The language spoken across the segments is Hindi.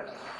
gracias.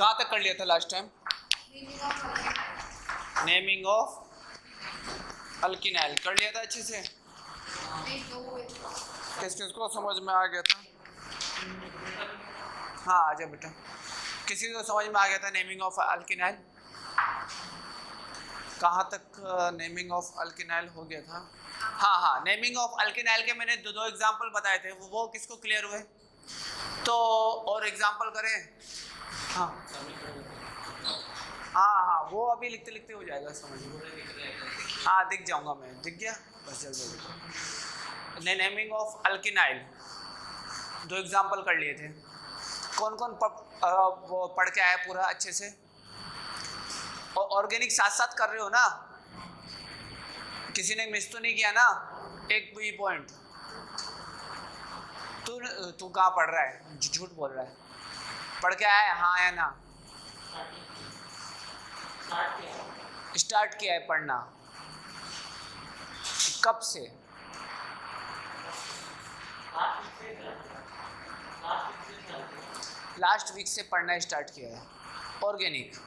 कहाँ तक कर लिया था last time naming of alkynyl कर लिया था अच्छे से. किस किस को समझ में आ गया था? हाँ आ जा बेटा. किसी को समझ में आ गया था नेमिंग ऑफ़ अल्किनाइल कहाँ तक नेमिंग ऑफ़ अल्किनाइल हो गया था? हाँ हाँ नेमिंग ऑफ़ अल्किनाइल के मैंने दो दो एग्जांपल बताए थे. वो, वो किसको क्लियर हुए? तो और एग्जांपल करें? हाँ। हाँ हाँ वो अभी लिखते लिखते हो जाएगा समझ हाँ दिख जाऊँगा मैं। दिख गया? बस जल्दी जल्दी नेमिंग ऑफ़ अल्किनाइल दो एग्जांपल कर लिए थे। कौन कौन पढ़ के आया पूरा अच्छे से? और ऑर्गेनिक साथ साथ कर रहे हो ना? किसी ने मिस तो नहीं किया ना? एक भी पॉइंट तू तू कहाँ पढ़ रहा है? झूठ बोल रहा है। पढ़ के आया है या ना? स्टार्ट किया है पढ़ना। कब से? लास्ट वीक से पढ़ना स्टार्ट किया है। ऑर्गेनिक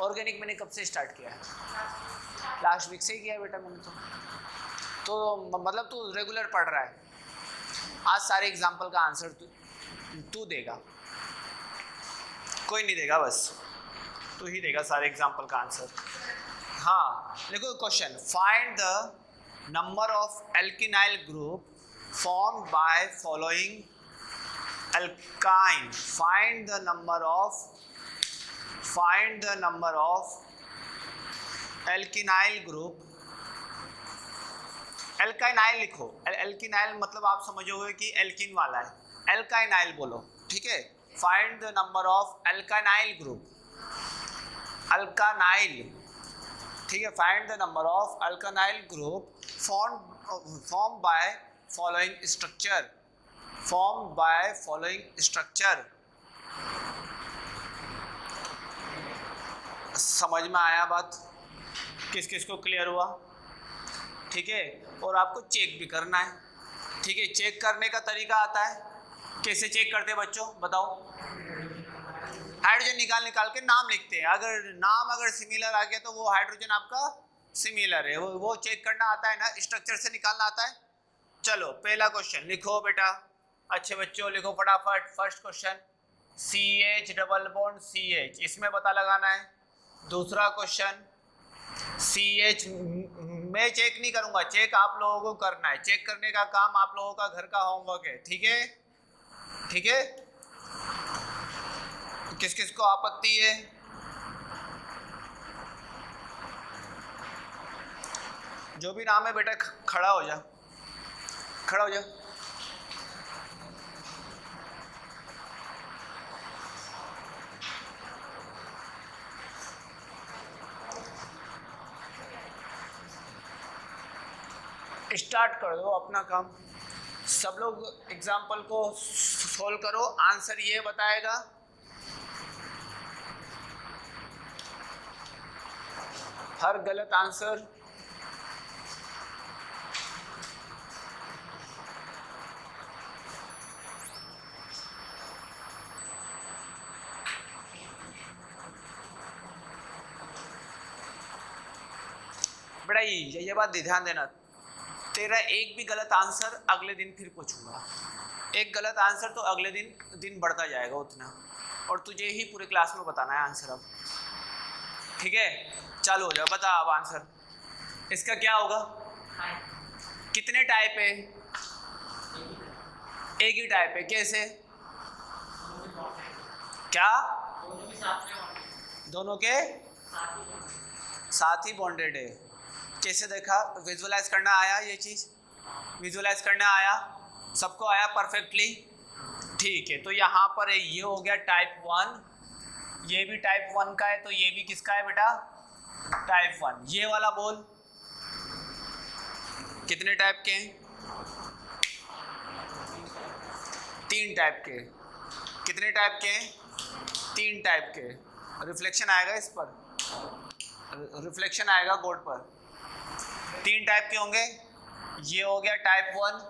ऑर्गेनिक मैंने कब से स्टार्ट किया है? लास्ट वीक से ही किया है बेटा मैंने तो। तो मतलब तू रेगुलर पढ़ रहा है। आज सारे एग्ज़ाम्पल का आंसर तू तू देगा। कोई नहीं देगा बस। तू ही देगा सारे एग्ज़ाम्पल का आंसर हाँ देखो question find the number of alkynyl group form by following alkyne. Find the number of, find the number of alkynyl group. Alkynyl लिखो। एल्किनाइल मतलब आप समझोगे कि एल्किन वाला है। एल्काइनाइल बोलो, ठीक है? Find the number of alkynyl group alkanyl ठीक है find the number of alkanyl group form form by following structure form by following structure समझ में आया बात? किस किस को क्लियर हुआ? ठीक है, और आपको चेक भी करना है। ठीक है चेक करने का तरीका आता है। कैसे चेक करते हैं बच्चों? बताओ। हाइड्रोजन निकाल निकाल के नाम लिखते हैं। अगर नाम अगर सिमिलर आ गया तो वो हाइड्रोजन आपका सिमिलर है। वो वो चेक करना आता है ना स्ट्रक्चर से निकालना आता है। चलो, पहला क्वेश्चन लिखो बेटा। अच्छे बच्चों, लिखो फटाफट। First question C H double bond C H इसमें पता लगाना है। दूसरा क्वेश्चन सी एच मैं चेक नहीं करूँगा। चेक आप लोगों को करना है। चेक करने का काम आप लोगों का घर का होमवर्क है। ठीक है? ठीक है? किस किस को आपत्ति है? जो भी नाम है बेटा खड़ा हो जा। खड़ा हो जा। स्टार्ट कर दो अपना काम। सब लोग एग्ज़ाम्पल को सोल्व करो आंसर ये बताएगा। हर गलत आंसर बड़ा ये बात ध्यान देना। तेरा एक भी गलत आंसर अगले दिन फिर पूछूँगा। एक गलत आंसर तो अगले दिन दिन बढ़ता जाएगा उतना। और तुझे ही पूरे क्लास में बताना है आंसर अब। ठीक है? चालू हो जाओ बता अब आंसर। इसका क्या होगा? कितने टाइप है? एक ही टाइप है। कैसे? क्या? दोनों के? साथ ही बॉन्डेड है। कैसे देखा? विजुअलाइज करना आया ये चीज़? विजुअलाइज करना आया? सबको आया परफेक्टली ठीक है तो यहाँ पर ये हो गया टाइप वन ये भी टाइप वन का है तो ये भी किसका है बेटा? टाइप वन ये वाला बोल। कितने टाइप के हैं? तीन टाइप के। कितने टाइप के हैं? तीन टाइप के। रिफ्लेक्शन आएगा इस पर। रिफ्लेक्शन आएगा गोड पर। तीन टाइप के होंगे। ये हो गया टाइप वन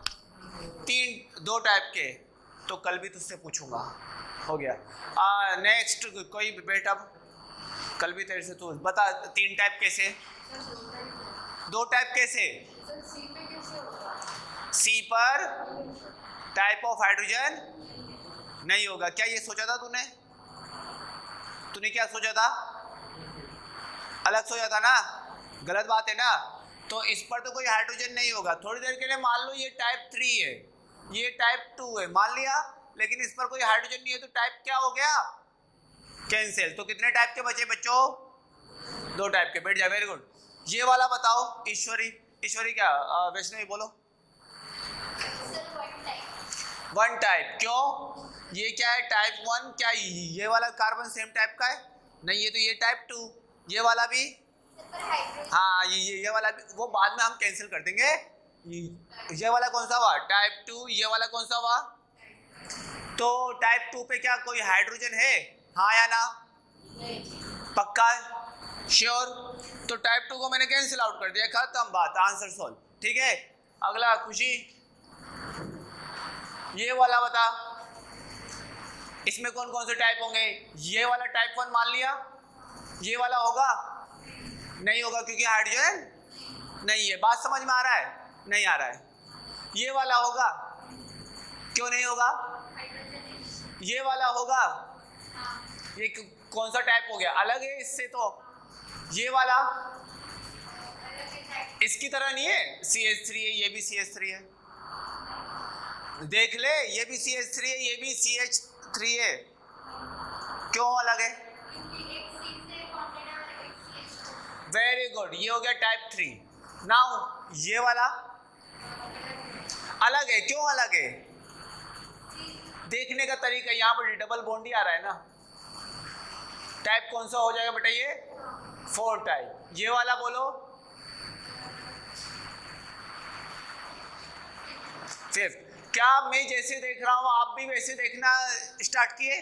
तीन, दो टाइप के। तो कल भी तुझसे पूछूँगा। हो गया। नेक्स्ट कोई बेटा, कल भी तेरे से तू बता, तीन टाइप कैसे? दो टाइप कैसे? सी पर टाइप ऑफ़ हाइड्रोजन नहीं होगा। क्या ये सोचा था तूने? तूने क्या सोचा था? अलग सोचा था ना? गलत बात है ना? तो इस पर तो कोई हाइड्रोजन नहीं होगा। थोड़ी देर के लिए मान लो ये टाइप थ्री है, ये टाइप टू है, मान लिया, लेकिन इस पर कोई हाइड्रोजन नहीं है तो टाइप क्या हो गया? कैंसिल तो कितने टाइप के बचे बच्चों? दो टाइप के, बैठ जाए वेरी गुड ये वाला बताओ, ईश्वरी। ईश्वरी क्या वैष्णवी बोलो। वन टाइप क्यों? ये क्या है टाइप वन क्या ये वाला कार्बन सेम टाइप का है? नहीं, ये तो ये टाइप टू ये वाला भी हाँ ये ये वाला वो बाद में हम कैंसिल कर देंगे। ये वाला कौन सा हुआ? टाइप टू ये वाला कौन सा हुआ? तो टाइप टू पे क्या, कोई हाइड्रोजन है? हाँ या ना? पक्का? श्योर तो टाइप टू को मैंने कैंसिल आउट कर दिया, खत्म बात आंसर सॉल्व ठीक है? अगला, खुशी। ये वाला बता। इसमें कौन कौन से टाइप होंगे? ये वाला टाइप वन मान लिया। ये वाला होगा। नहीं होगा क्योंकि हाइड्रोजन नहीं है। बात समझ में आ रहा है? नहीं आ रहा है। ये वाला होगा? क्यों नहीं होगा? ये वाला होगा? ये कौन सा टाइप हो गया? अलग है इससे तो। ये वाला? इसकी तरह नहीं है? सी एच थ्री है, ये भी सी एच थ्री है। देख ले, ये भी सी एच थ्री है, ये भी सी एच थ्री है। क्यों अलग है? वेरी गुड ये हो गया टाइप थ्री नाउ ये वाला अलग है, क्यों अलग है? देखने का तरीका, यहाँ पर डबल बॉन्ड ही आ रहा है ना? टाइप कौन सा हो जाएगा बेटा ये? फोर टाइप ये वाला बोलो। फिफ्थ क्या मैं जैसे देख रहा हूँ, आप भी वैसे देखना स्टार्ट किए?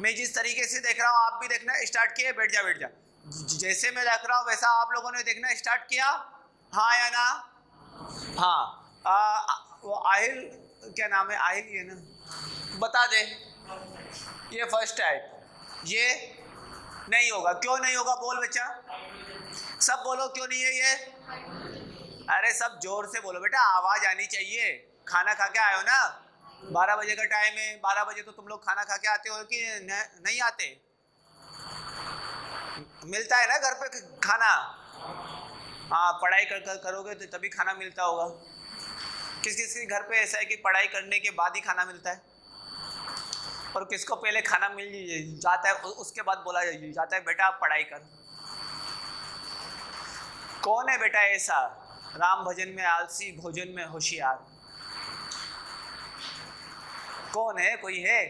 मैं जिस तरीके से देख रहा हूँ, आप भी देखना स्टार्ट किए? बैठ जा बैठ जा। जैसे मैं रख रहा हूँ वैसा आप लोगों ने देखना स्टार्ट किया। हाँ या ना? हाँ। आ, वो आहिल क्या नाम है? आहिल ये ना? बता दे। ये फ़र्स्ट टाइप ये नहीं होगा। क्यों नहीं होगा? बोल बच्चा। सब बोलो क्यों नहीं है ये? अरे सब ज़ोर से बोलो बेटा आवाज़ आनी चाहिए। खाना खा के हो ना? बारह बजे का टाइम है। बारह बजे तो तुम लोग खाना खा के आते हो कि नहीं आते? मिलता है ना घर पे खाना? हाँ पढ़ाई कर, कर करोगे तो तभी खाना मिलता होगा। किस किस के घर पे ऐसा है कि पढ़ाई करने के बाद ही खाना मिलता है? और किसको पहले खाना मिल जाता है उसके बाद बोला जाता है बेटा आप पढ़ाई कर। कौन है बेटा ऐसा? राम भजन में आलसी भोजन में होशियार। कौन है? कोई है?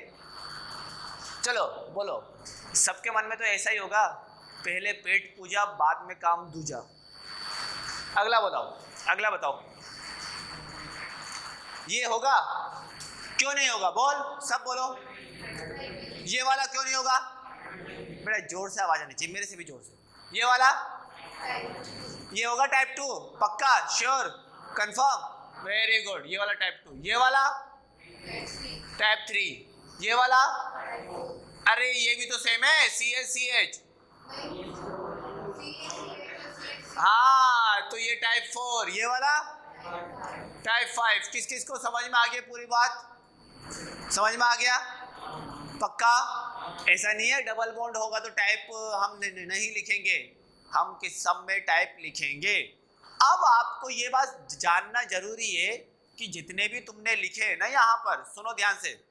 चलो बोलो। सबके मन में तो ऐसा ही होगा। पहले पेट पूजा, बाद में काम दूजा। अगला बताओ अगला बताओ। ये होगा? क्यों नहीं होगा? बोल, सब बोलो। ये वाला क्यों नहीं होगा? बड़ा ज़ोर से आवाज़ आनी चाहिए, मेरे से भी ज़ोर से। ये वाला? ये होगा टाइप टू पक्का श्योर कंफर्म वेरी गुड ये वाला टाइप टू ये वाला? टाइप थ्री ये वाला? अरे, ये भी तो सेम है सी एच सी एच हाँ तो ये टाइप फोर ये वाला? टाइप फाइव किस किस को समझ में आ गया पूरी बात? समझ में आ गया? पक्का? ऐसा नहीं है डबल बॉन्ड होगा तो टाइप हम नहीं लिखेंगे। हम किस सब में टाइप लिखेंगे? अब आपको ये बात जानना ज़रूरी है कि जितने भी तुमने लिखे हैं ना यहाँ पर, सुनो ध्यान से।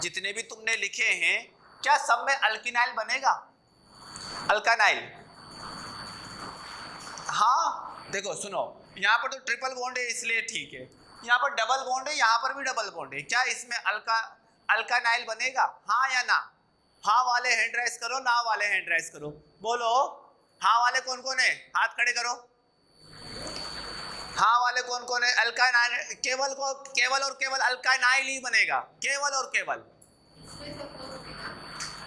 जितने भी तुमने लिखे हैं, क्या सब में अल्किनाइल बनेगा? अल्कानाइल हाँ देखो, सुनो, यहाँ पर तो ट्रिपल बॉन्ड है, इसलिए ठीक है। यहाँ पर डबल बॉन्ड है, यहाँ पर भी डबल बॉन्ड है। क्या इसमें अल्का अल्कानाइल बनेगा? हाँ या ना? हाँ वाले हैंड राइज करो, ना वाले हैंड राइज करो। बोलो हाँ वाले कौन कौन है? हाथ खड़े करो। हाँ वाले कौन कौन है? अल्कानाइल केवल को, केवल और केवल अल्कानाइल ही बनेगा। केवल और केवल।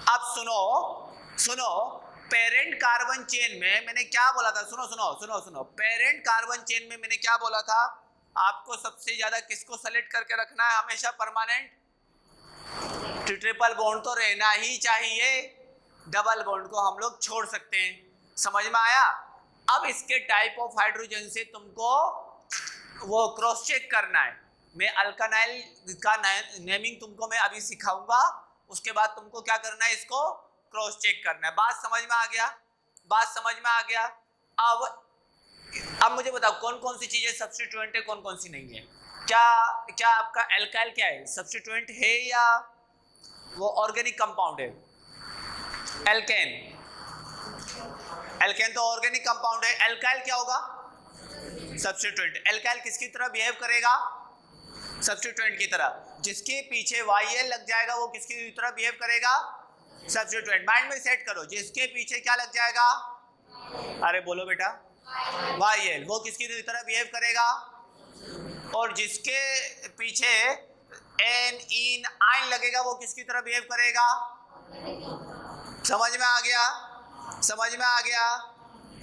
अब सुनो सुनो पेरेंट कार्बन चेन में मैंने क्या बोला था? सुनो सुनो सुनो सुनो। पेरेंट कार्बन चेन में मैंने क्या बोला था? आपको सबसे ज़्यादा किसको सेलेक्ट करके रखना है हमेशा परमानेंट ट्रिपल बॉन्ड तो रहना ही चाहिए। डबल बॉन्ड को हम लोग छोड़ सकते हैं। समझ में आया? अब इसके टाइप ऑफ़ हाइड्रोजन से तुमको वो क्रॉस चेक करना है। मैं अल्कानाइल का नेमिंग तुमको मैं अभी सिखाऊँगा। उसके बाद तुमको क्या करना है इसको क्रॉस चेक करना है। बात समझ में आ गया? बात समझ में आ गया? अब अब मुझे बताओ कौन कौन सी चीज़ें सब्सटीट्यूएंट है कौन कौन सी नहीं है? क्या क्या आपका एल्काइल क्या है? सब्सटीट्यूएंट है या वो ऑर्गेनिक कंपाउंड है? एल्केन एल्केन तो ऑर्गेनिक कंपाउंड है। एल्काइल क्या होगा? सब्सटीट्यूएंट एल्काइल किसकी तरह बिहेव करेगा? सब्सटीट्यूएंट की तरह। जिसके पीछे वाई एल लग जाएगा, वो किसकी तरह बिहेव करेगा? सब्सटीट्यूएंट माइंड में सेट करो। जिसके पीछे क्या लग जाएगा? अरे बोलो बेटा। वाई एल वो किसकी तरह बिहेव करेगा? और जिसके पीछे एन इन आइन लगेगा, वो किसकी तरह बिहेव करेगा? समझ में आ गया? समझ में आ गया?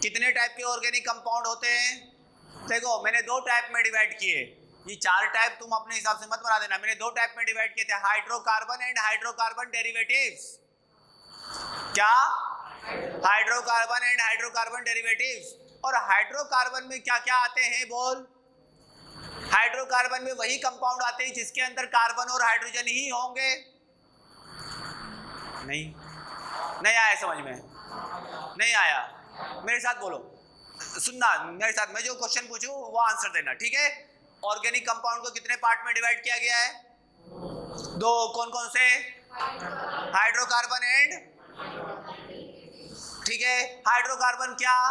कितने टाइप के ऑर्गेनिक कंपाउंड होते हैं? देखो, मैंने दो टाइप में डिवाइड किए। ये चार टाइप तुम अपने हिसाब से मत बना देना। मैंने दो टाइप में डिवाइड किए थे। हाइड्रोकार्बन एंड हाइड्रोकार्बन डेरिवेटिव्स क्या? हाइड्रोकार्बन एंड हाइड्रोकार्बन डेरिवेटिव्स और हाइड्रोकार्बन में क्या क्या आते हैं, बोल? हाइड्रोकार्बन में वही कंपाउंड आते हैं जिसके अंदर कार्बन और हाइड्रोजन ही होंगे। नहीं। नहीं आया समझ में। नहीं आया। मेरे साथ बोलो। सुनना, मेरे साथ, मैं जो क्वेश्चन पूछूँ, वो आंसर देना, ठीक है? ऑर्गेनिक कंपाउंड को कितने पार्ट में डिवाइड किया गया है? दो कौन कौन से? हाइड्रोकार्बन एंड ठीक है? हाइड्रोकार्बन क्या?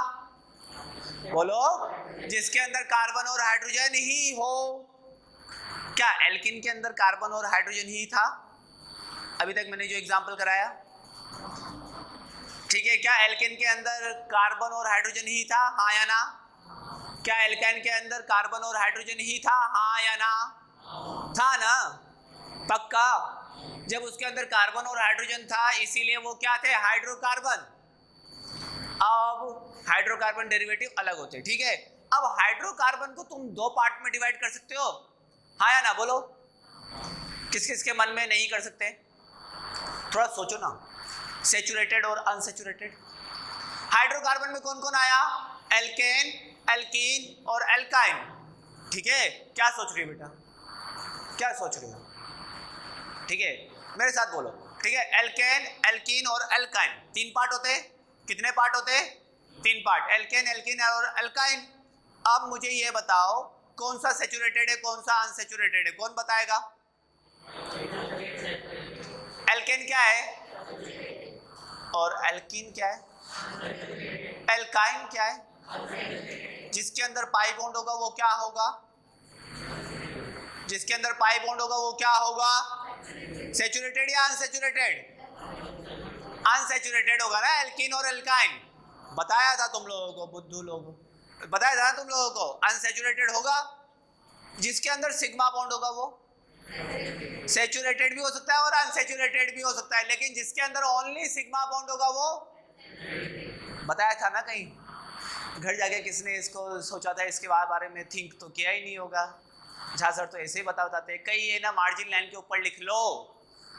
बोलो। जिसके अंदर कार्बन और हाइड्रोजन ही हो। क्या एल्किन के अंदर कार्बन और हाइड्रोजन ही था? अभी तक मैंने जो एग्जांपल कराया। ठीक है, क्या एल्किन के अंदर कार्बन और हाइड्रोजन ही था? हाँ या ना? क्या एल्काइन के अंदर कार्बन और हाइड्रोजन ही था? हाँ या ना? था ना? पक्का? जब उसके अंदर कार्बन और हाइड्रोजन था, इसीलिए वो क्या थे? हाइड्रोकार्बन। अब हाइड्रोकार्बन डेरिवेटिव अलग होते ठीक है? अब हाइड्रोकार्बन को तुम दो पार्ट में डिवाइड कर सकते हो। हाँ या ना, बोलो। किस किस के मन में नहीं कर सकते? थोड़ा सोचो ना। सेचुरेटेड और अनसेचुरेटेड हाइड्रोकार्बन में कौन कौन आया? एल्केन एल्कीन और एल्काइन ठीक है? क्या सोच रही हो बेटा? क्या सोच रही हो? ठीक है? मेरे साथ बोलो। ठीक है? एल्केन एल्कीन और एल्काइन तीन पार्ट होते हैं। कितने पार्ट होते हैं? तीन पार्ट एल्केन एल्कीन और एल्काइन अब मुझे ये बताओ, कौन सा सेचुरेटेड है, कौन सा अनसेचुरेटेड है? कौन बताएगा? एल्केन क्या है? और एल्कीन क्या है? एल्काइन क्या है? जिसके अंदर पाई बॉन्ड होगा, वो क्या होगा? जिसके अंदर पाई बॉन्ड होगा, वो क्या होगा? सेचुरेटेड या अनसेचुरेटेड अनसेचुरेटेड होगा ना एल्किन और एल्काइन बताया था तुम लोगों को, बुद्धू लोग बताया था तुम लोगों को अनसेचुरेटेड होगा? जिसके अंदर सिग्मा बॉन्ड होगा वो? सेचुरेटेड भी हो सकता है और अनसेचुरेटेड भी हो सकता है, लेकिन जिसके अंदर ओनली सिग्मा बॉन्ड होगा वो? बताया था ना कहीं? घर जाके किसने इसको सोचा था, इसके बारे में थिंक तो किया ही नहीं होगा। झा सर तो ऐसे ही बता बताते कई ये ना मार्जिन लाइन के ऊपर लिख लो।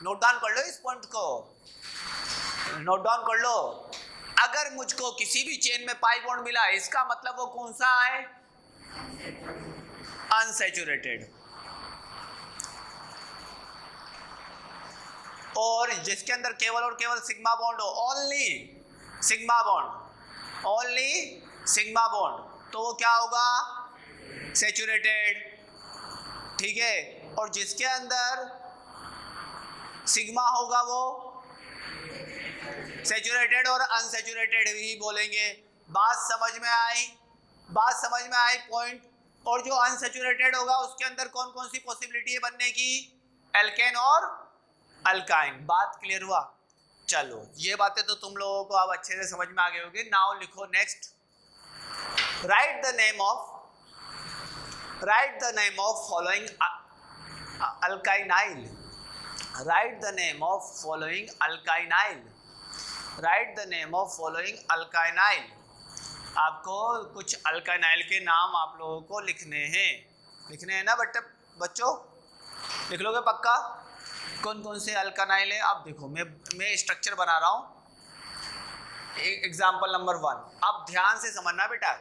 नोट डाउन कर लो इस पॉइंट को। नोट डाउन कर लो। अगर मुझको किसी भी चेन में पाई बॉन्ड मिला, इसका मतलब वो कौन सा है? अनसेचुरेटेड और जिसके अंदर केवल और केवल सिग्मा बॉन्ड हो only sigma bond only sigma bond तो वो क्या होगा? सेचुरेटेड ठीक है? और जिसके अंदर सिग्मा होगा वो सेचुरेटेड और अनसेचुरेटेड ही बोलेंगे। बात समझ में आई? बात समझ में आई पॉइंट और जो अनसेचुरेटेड होगा, उसके अंदर कौन कौन सी पॉसिबिलिटी है बनने की? एल्केन और अल्काइन बात क्लियर हुआ? चलो, ये बातें तो तुम लोगों को अब अच्छे से समझ में आ गए होगी। नाउ लिखो next write the name of write the name of following alkynyl write the name of following alkynyl write the name of following alkynyl आपको कुछ अल्काइनाइल के नाम आप लोगों को लिखने हैं। लिखने हैं ना बट, बच्चों? लिख लोगे पक्का? कौन कौन से अल्कानाइल है? आप देखो, मैं मैं स्ट्रक्चर बना रहा हूँ। एग्ज़ाम्पल नंबर वन आप ध्यान से समझना बेटा।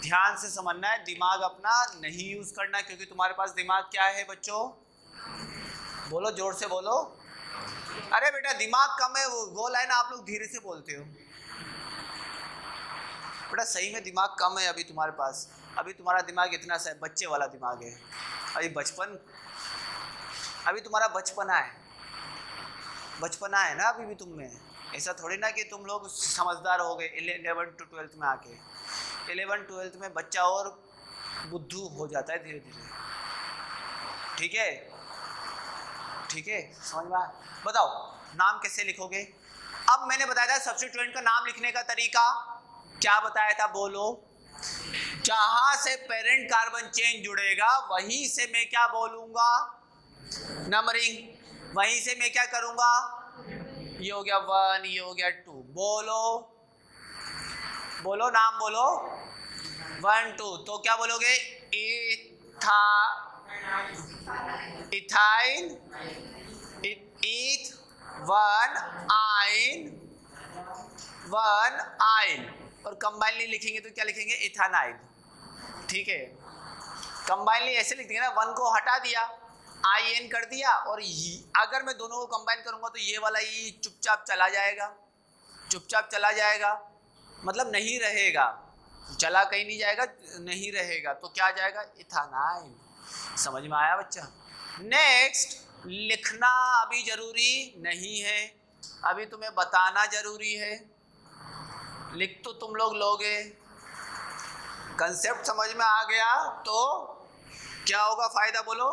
ध्यान से समझना है दिमाग अपना नहीं यूज़ करना क्योंकि तुम्हारे पास दिमाग क्या है बच्चों? बोलो ज़ोर से बोलो। अरे बेटा दिमाग कम है वो, वो लाइन आप लोग धीरे से बोलते हो। बेटा सही में दिमाग कम है अभी तुम्हारे पास। अभी तुम्हारा दिमाग इतना सा है बच्चे वाला दिमाग है। अभी बचपन अभी तुम्हारा बचपना है। बचपना है ना अभी भी तुम में? ऐसा थोड़ी ना कि तुम लोग समझदार हो गए इलेवन टू ट्वेल्थ में आके। इलेवन, ट्वेल्थ में बच्चा और बुद्धू हो जाता है धीरे धीरे। ठीक है? ठीक है? समझ में बताओ, नाम कैसे लिखोगे? अब मैंने बताया था सब्सिट्यूएंट का नाम लिखने का तरीका। क्या बताया था बोलो? जहाँ से पेरेंट कार्बन चेन जुड़ेगा, वहीं से मैं क्या बोलूँगा? नंबरिंग वहीं से मैं क्या करूँगा? ये हो गया वन ये हो गया टू बोलो। बोलो, नाम बोलो। वन टू तो क्या बोलोगे? इथा, इथाइन इथ वन, आइन वन, आइन। और कंबाइनली लिखेंगे तो क्या लिखेंगे? इथानाइन। ठीक है? कंबाइनली ऐसे लिख देंगे ना वन को हटा दिया आई एन कर दिया, और अगर मैं दोनों को कंबाइन करूँगा तो ये वाला ही चुपचाप चला जाएगा। चुपचाप चला जाएगा। मतलब नहीं रहेगा। चला कहीं नहीं जाएगा, नहीं रहेगा तो क्या जाएगा? इथानाइल समझ में आया बच्चा? नेक्स्ट लिखना अभी ज़रूरी नहीं है। अभी तुम्हें बताना ज़रूरी है। लिख तो तुम लोग लोगे। कंसेप्ट समझ में आ गया तो क्या होगा फ़ायदा बोलो?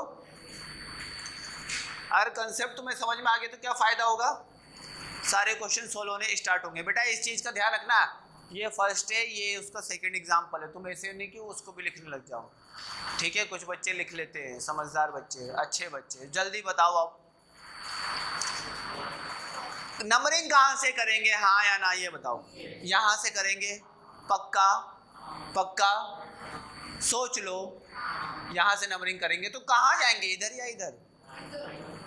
अगर कंसेप्ट तुम्हें समझ में आ गया तो क्या फ़ायदा होगा? सारे क्वेश्चन सोल्व होने स्टार्ट होंगे। बेटा, इस चीज़ का ध्यान रखना। ये फ़र्स्ट है, ये उसका सेकंड एग्ज़ाम्पल है। तुम ऐसे नहीं कि उसको भी लिखने लग जाओ। ठीक है, कुछ बच्चे लिख लेते हैं, समझदार बच्चे, अच्छे बच्चे। जल्दी बताओ आप। नंबरिंग कहाँ से करेंगे? हाँ या ना, ये बताओ। यहाँ से करेंगे। पक्का पक्का। सोच लो। यहाँ से नंबरिंग करेंगे। तो कहाँ जाएँगे? इधर या इधर?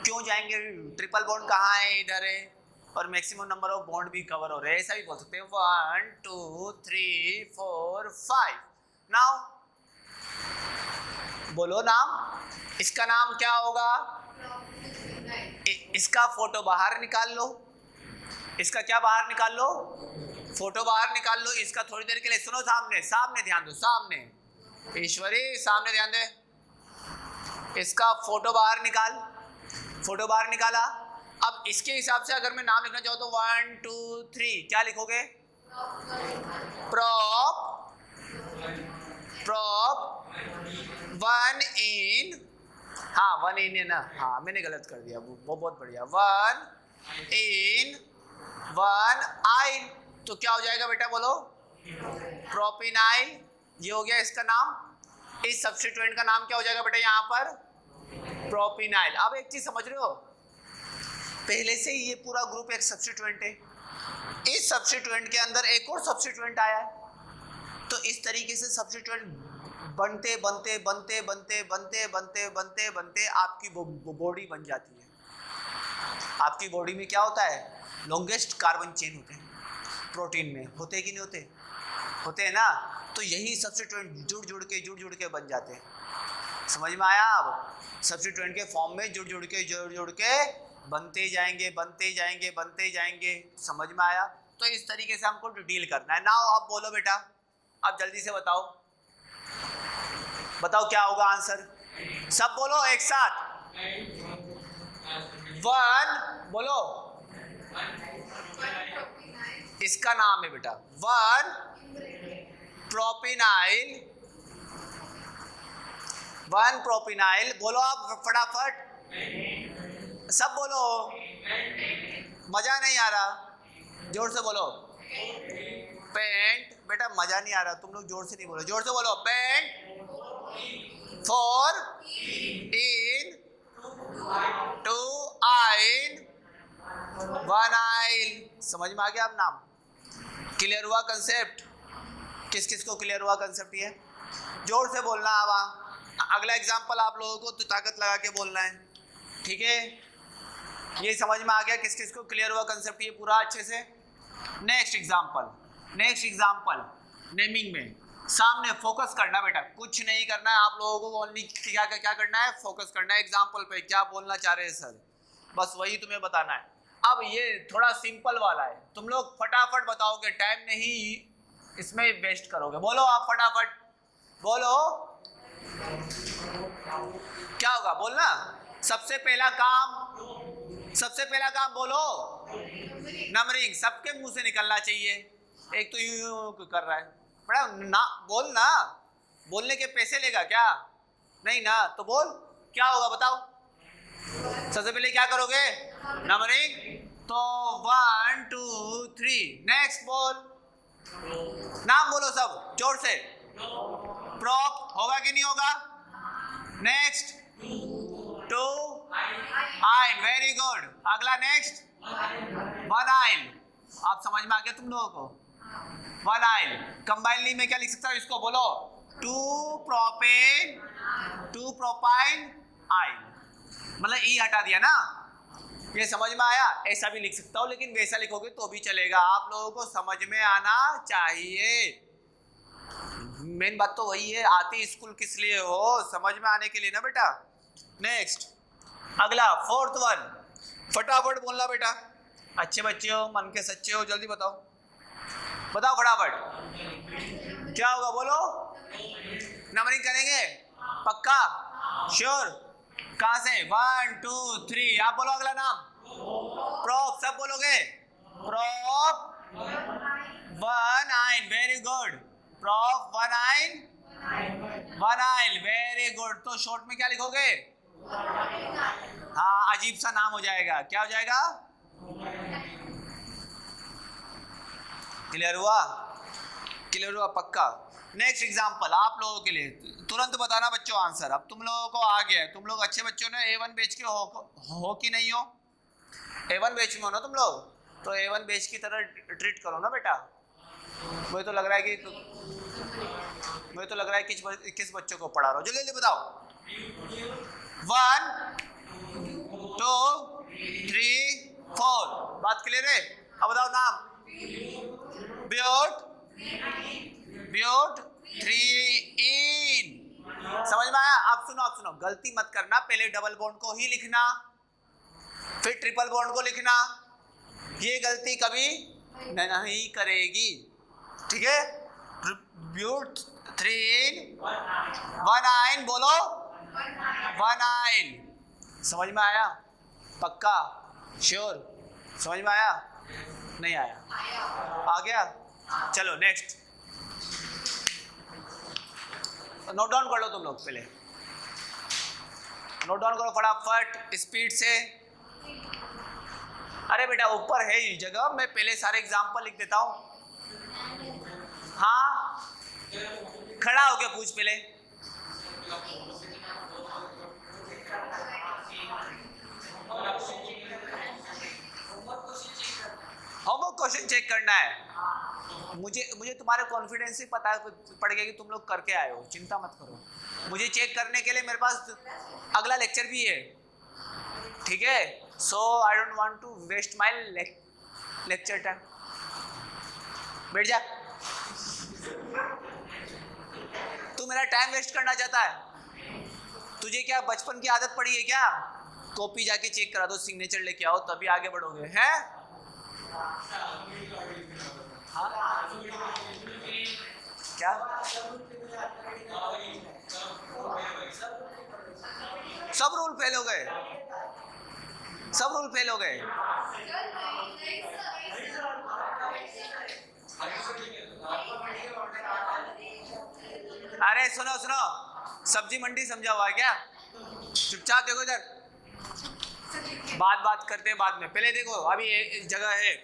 क्यों जाएँगे? ट्रिपल बॉन्ड कहाँ है? इधर है। और मैक्सिमम नंबर ऑफ़ बॉन्ड भी कवर हो रहे हैं, ऐसा भी बोल सकते हैं। One two three four five now बोलो नाम। इसका नाम क्या होगा? इसका फ़ोटो बाहर निकाल लो। इसका क्या बाहर निकाल लो? फ़ोटो बाहर निकाल लो। इसका थोड़ी देर के लिए सुनो सामने सामने ध्यान दो, सामने। ईश्वरी, सामने ध्यान दे। इसका फ़ोटो बाहर निकाल। फ़ोटो बाहर निकाला। अब इसके हिसाब से अगर मैं नाम लिखना चाहूँ तो वन, टू, थ्री, क्या लिखोगे? प्रॉप प्रॉप वन इन हाँ वन इन है ना? हाँ मैंने गलत कर दिया, वो बहुत बढ़िया। वन इन वन आइन तो क्या हो जाएगा बेटा बोलो? प्रोपिनाइल ये हो गया इसका नाम। इस सब्सिट्यूएंट का नाम क्या हो जाएगा बेटा यहाँ पर? प्रोपिनाइल अब एक चीज़ समझ रहे हो? पहले से ही ये पूरा ग्रुप एक सब्सिट्यूएंट है। इस सब्सिट्यूएंट के अंदर एक और सब्सिट्यूएंट आया है। तो इस तरीके से सब्सिट्यूएंट बनते बनते बनते बनते बनते बनते बनते बनते आपकी बॉडी बन जाती है। आपकी बॉडी में क्या होता है? लॉन्गेस्ट कार्बन चेन होते हैं। प्रोटीन में। होते कि नहीं होते? होते हैं ना? तो यही सब्सिट्यूएंट जुड़ जुड़ के जुड़ जुड़ के बन जाते हैं। समझ में आया? अब सब्सिट्यूएंट के फॉर्म में जुड़ जुड़ के जुड़ जुड़ के बनते जाएँगे बनते जाएँगे बनते जाएँगे। समझ में आया? तो इस तरीके से हमको डील करना है। ना अब बोलो बेटा। अब जल्दी से बताओ। बताओ क्या होगा आंसर सब बोलो एक साथ। वन बोलो। इसका नाम है बेटा। वन प्रोपिनाइल वन प्रोपिनाइल बोलो आप फटाफट। सब बोलो। मज़ा नहीं आ रहा। ज़ोर से बोलो। पेंट बेटा, मज़ा नहीं आ रहा। तुम लोग ज़ोर से नहीं बोलो। ज़ोर से बोलो। Pent four en two yne one yne समझ में आ गया आप नाम? क्लियर हुआ कंसेप्ट किस किस को क्लियर हुआ कंसेप्ट ये? ज़ोर से बोलना आवा अगला एग्जांपल आप लोगों को तो ताकत लगा के बोलना है। ठीक है? ये समझ में आ गया किस किस को क्लियर हुआ कंसेप्ट ये पूरा अच्छे से? Next example next example naming में. सामने फोकस करना बेटा। कुछ नहीं करना है। आप लोगों को ओनली क्या क्या क्या करना है? फोकस करना है एग्जांपल पे। क्या बोलना चाह रहे हैं सर बस वही तुम्हें बताना है। अब ये थोड़ा सिंपल वाला है। तुम लोग फटाफट बताओगे। टाइम नहीं। इसमें वेस्ट करोगे। बोलो आप फटाफट। बोलो। क्या होगा? बोलना। सबसे पहला काम सबसे पहला काम बोलो। नंबरिंग सबके मुँह से निकलना चाहिए। एक तो यू कर रहा है। बड़ा ना, बोल ना। बोलने के पैसे लेगा क्या? नहीं ना तो बोल। क्या होगा बताओ। सबसे पहले क्या करोगे? नंबरिंग तो वन टू थ्री नेक्स्ट बोल। नाम बोलो सब, ज़ोर से। प्रॉप होगा कि नहीं होगा? Next two yne very good अगला नेक्स्ट वन आइन आप समझ में आ गया तुम लोगों को? वन आइन कंबाइनली में क्या लिख सकता हूँ इसको? बोलो. टू प्रोपेन टू प्रोपाइन आइन मतलब ई हटा दिया ना? ये समझ में आया? ऐसा भी लिख सकता हूँ, लेकिन वैसा लिखोगे तो भी चलेगा। आप लोगों को समझ में आना चाहिए। मेन बात तो वही है, आती स्कूल किस लिए हो? समझ में आने के लिए ना बेटा? नेक्स्ट अगला फोर्थ वन फटाफट बोलना बेटा। अच्छे बच्चे हो, मन के सच्चे हो, जल्दी बताओ। बताओ फटाफट। क्या होगा, बोलो। नंबरिंग करेंगे? पक्का? श्योर कहा से? वन टू थ्री आप बोलो अगला नाम। प्रोप सब बोलोगे? Prop one yne very good prop one yne one yne very good तो शॉर्ट में क्या लिखोगे? हाँ अजीब सा नाम हो जाएगा। क्या हो जाएगा? क्लियर हुआ? क्लियर हुआ पक्का? नेक्स्ट एग्जांपल आप लोगों के लिए। तुरंत बताना बच्चों आंसर अब तुम लोगों को आ गया तुम लोग अच्छे बच्चों ने ए वन बेच के हो, हो कि नहीं हो? ए वन बेच में हो ना तुम लोग? तो ए वन बेच की तरह ट्रीट करो ना बेटा। मुझे तो लग रहा है कि मुझे तो लग रहा है किस किस बच्चों को पढ़ा रहा हूँ। जल्दी जल्दी बताओ। वन टू थ्री फोर बात क्लियर है? अब बताओ नाम। ब्यूट ब्यूट थ्री इन समझ में आया? आप सुनो आप सुनो। गलती मत करना। पहले डबल बॉन्ड को ही लिखना, फिर ट्रिपल बॉन्ड को लिखना। ये गलती कभी नहीं करेगी। ठीक है? ब्यूट थ्री इन वन आइन बोलो। वन समझ में आया? पक्का? श्योर समझ में आया? नहीं आया। आ गया? चलो नेक्स्ट नोट डाउन कर लो तुम लोग पहले। नोट डाउन करो फटाफट स्पीड से। अरे बेटा, ऊपर है ये जगह। मैं पहले सारे एग्ज़ाम्पल लिख देता हूँ। हाँ? खड़ा हो गया, पूछ पहले। होमवर्क क्वेश्चन चेक करना है। मुझे मुझे तुम्हारे कॉन्फिडेंस ही पता पड़ गया कि तुम लोग करके आए हो। चिंता मत करो। मुझे चेक करने के लिए मेरे पास अगला लेक्चर भी है। ठीक है? So I don't want to waste my lecture time बैठ जा। तू मेरा टाइम वेस्ट करना चाहता है? तुझे क्या बचपन की आदत पड़ी है क्या? कॉपी जाके चेक करा दो सिग्नेचर लेके आओ, तभी आगे बढ़ोगे, हैं? क्या? सब रूल फेल हो गए। सब रूल फेल हो गए। अरे सुनो सुनो। सब्ज़ी मंडी समझा हुआ है क्या? चुपचाप देखो इधर। बात बात करते हैं बाद में। पहले देखो, अभी एक जगह है।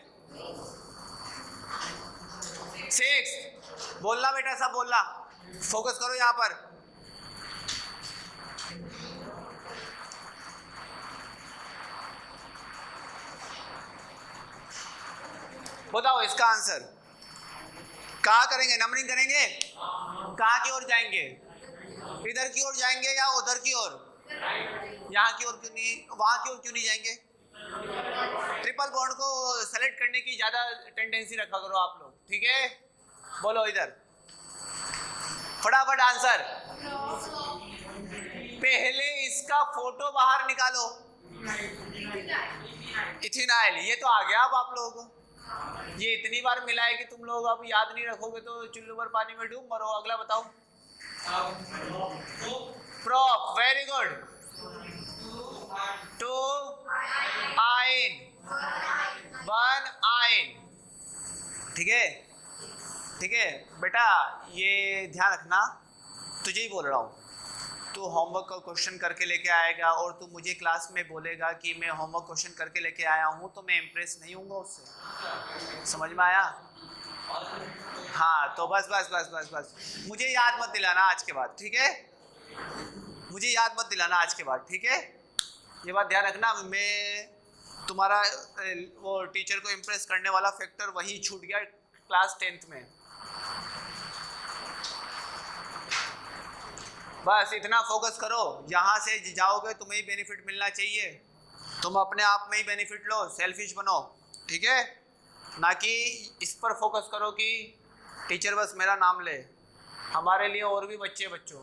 सिक्स बोलना बेटा, सब बोलना। फोकस करो यहाँ पर। बताओ इसका आंसर कहा करेंगे? नंबरिंग करेंगे? कहा की ओर जाएँगे? इधर की ओर जाएँगे या उधर की ओर? यहाँ की ओर क्यों नहीं, वहाँ की ओर क्यों नहीं जाएँगे? ट्रिपल बॉन्ड को सेलेक्ट करने की ज़्यादा टेंडेंसी रखा करो आप लोग, ठीक है? बोलो इधर। फटाफट आंसर पहले इसका फ़ोटो बाहर निकालो। इथिनाइल, ये तो आ गया अब आप लोगों को। ये इतनी बार मिला है कि तुम लोग अब याद नहीं रखोगे तो चुल्लू पर पानी में डूब मरो। अगला बताओ। Prop very good. Two yne one yne ठीक है? ठीक है? बेटा, ये ध्यान रखना, तुझे ही बोल रहा हूँ। तू होमवर्क का क्वेश्चन करके लेके आएगा और तू मुझे क्लास में बोलेगा कि मैं होमवर्क क्वेश्चन करके लेके आया हूँ तो मैं इम्प्रेस नहीं हूँ उससे। समझ में आया? हाँ तो बस बस बस बस बस। मुझे याद मत दिलाना आज के बाद, ठीक है? मुझे याद मत दिलाना आज के बाद, ठीक है? ये बात ध्यान रखना, मैं तुम्हारा वो टीचर को इम्प्रेस करने वाला फैक्टर वही छूट गया क्लास टेंथ में। बस इतना फोकस करो, यहाँ से जाओगे तुम्हें ही बेनिफिट मिलना चाहिए। तुम अपने आप में ही बेनिफिट लो सेल्फिश बनो, ठीक है? ना कि इस पर फोकस करो कि, टीचर बस मेरा नाम ले, हमारे लिए और भी बच्चे बच्चों।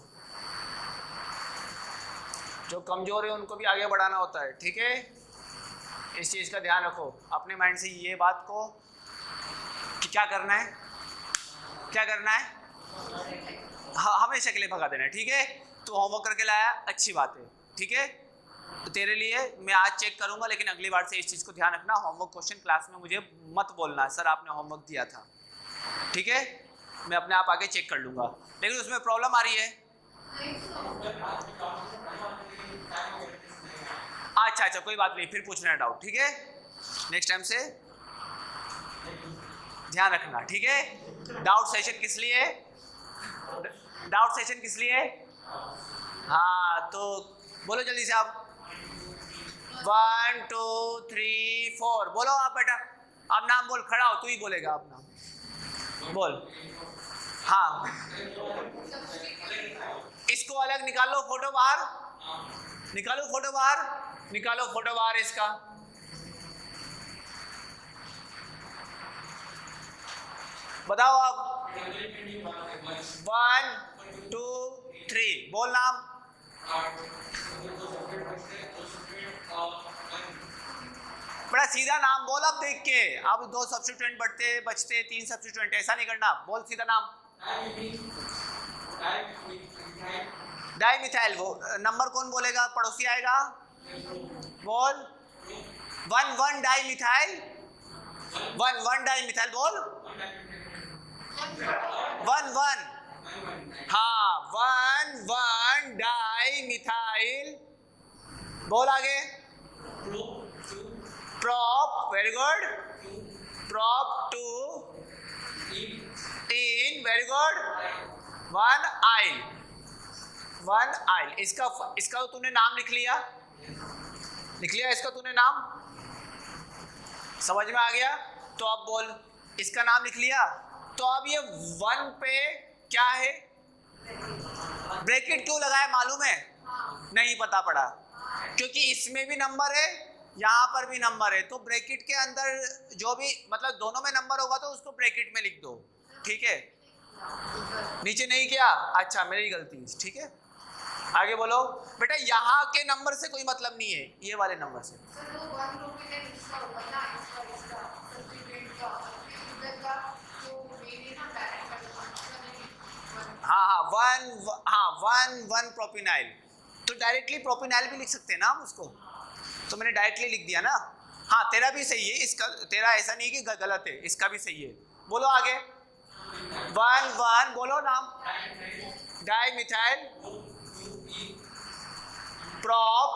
जो कमज़ोर है, उनको भी आगे बढ़ाना होता है, ठीक है? इस चीज़ का ध्यान रखो। अपने माइंड से ये बात को कि क्या करना है? क्या करना है? हाँ हमेशा के लिए भगा देना है, ठीक है? तो होमवर्क करके लाया, अच्छी बात है, ठीक है? तो तेरे लिए मैं आज चेक करूँगा, लेकिन अगली बार से इस चीज़ को ध्यान रखना। होमवर्क क्वेश्चन क्लास में मुझे मत बोलना, सर आपने होमवर्क दिया था, ठीक है? मैं अपने आप आके चेक कर लूँगा। लेकिन उसमें प्रॉब्लम आ रही है। अच्छा अच्छा कोई बात नहीं, फिर पूछना है डाउट ठीक है? नेक्स्ट टाइम से ध्यान रखना, ठीक है? डाउट सेशन किस लिए? डाउट सेशन किस लिए? हाँ तो बोलो जल्दी से आप। वन टू थ्री फोर बोलो आप बेटा। आप नाम बोल, खड़ा हो, तू ही बोलेगा आप नाम। बोल। हाँ। इसको अलग निकालो फ़ोटो बाहर। निकालो फ़ोटो बाहर। निकालो फ़ोटो बाहर इसका। बताओ आप। वन टू थ्री बोल नाम। बड़ा सीधा नाम बोल अब देख के। अब दो सब्सिट्यूएंट बढ़ते, बचते, तीन सब्सिट्यूएंट ऐसा नहीं करना। बोल सीधा नाम। डाई मिथाइल, वो नंबर कौन बोलेगा? पड़ोसी आएगा? बोल। One one dimethyl. One one dimethyl, बोल। One one. हाँ वन वन डाई मिथाइल। बोल आगे। prop very good prop to in very good one aisle one yl इसका इसका तो तूने नाम लिख लिया? लिख लिया इसका तूने नाम? समझ में आ गया? तो अब बोल, इसका नाम लिख लिया? तो अब ये वन पे क्या है? ब्रैकेट क्यों लगाया मालूम है? नहीं पता पड़ा। क्योंकि इसमें भी नंबर है, यहाँ पर भी नंबर है। तो ब्रैकेट के अंदर जो भी मतलब दोनों में नंबर होगा तो उसको ब्रैकेट में लिख दो। ठीक है? नीचे नहीं किया? अच्छा मेरी गलती ठीक है? आगे बोलो। बेटा, यहाँ के नंबर से कोई मतलब नहीं है, ये वाले नंबर से। हाँ हाँ वन हाँ वन वन प्रोपिनाइल। तो डायरेक्टली प्रोपिनाइल भी लिख सकते हैं ना हम उसको? तो मैंने डायरेक्टली लिख दिया ना? हाँ तेरा भी सही है, इसका, तेरा ऐसा नहीं कि गलत है, इसका भी सही है। बोलो आगे। वन वन, बोलो नाम। Dimethyl. Prop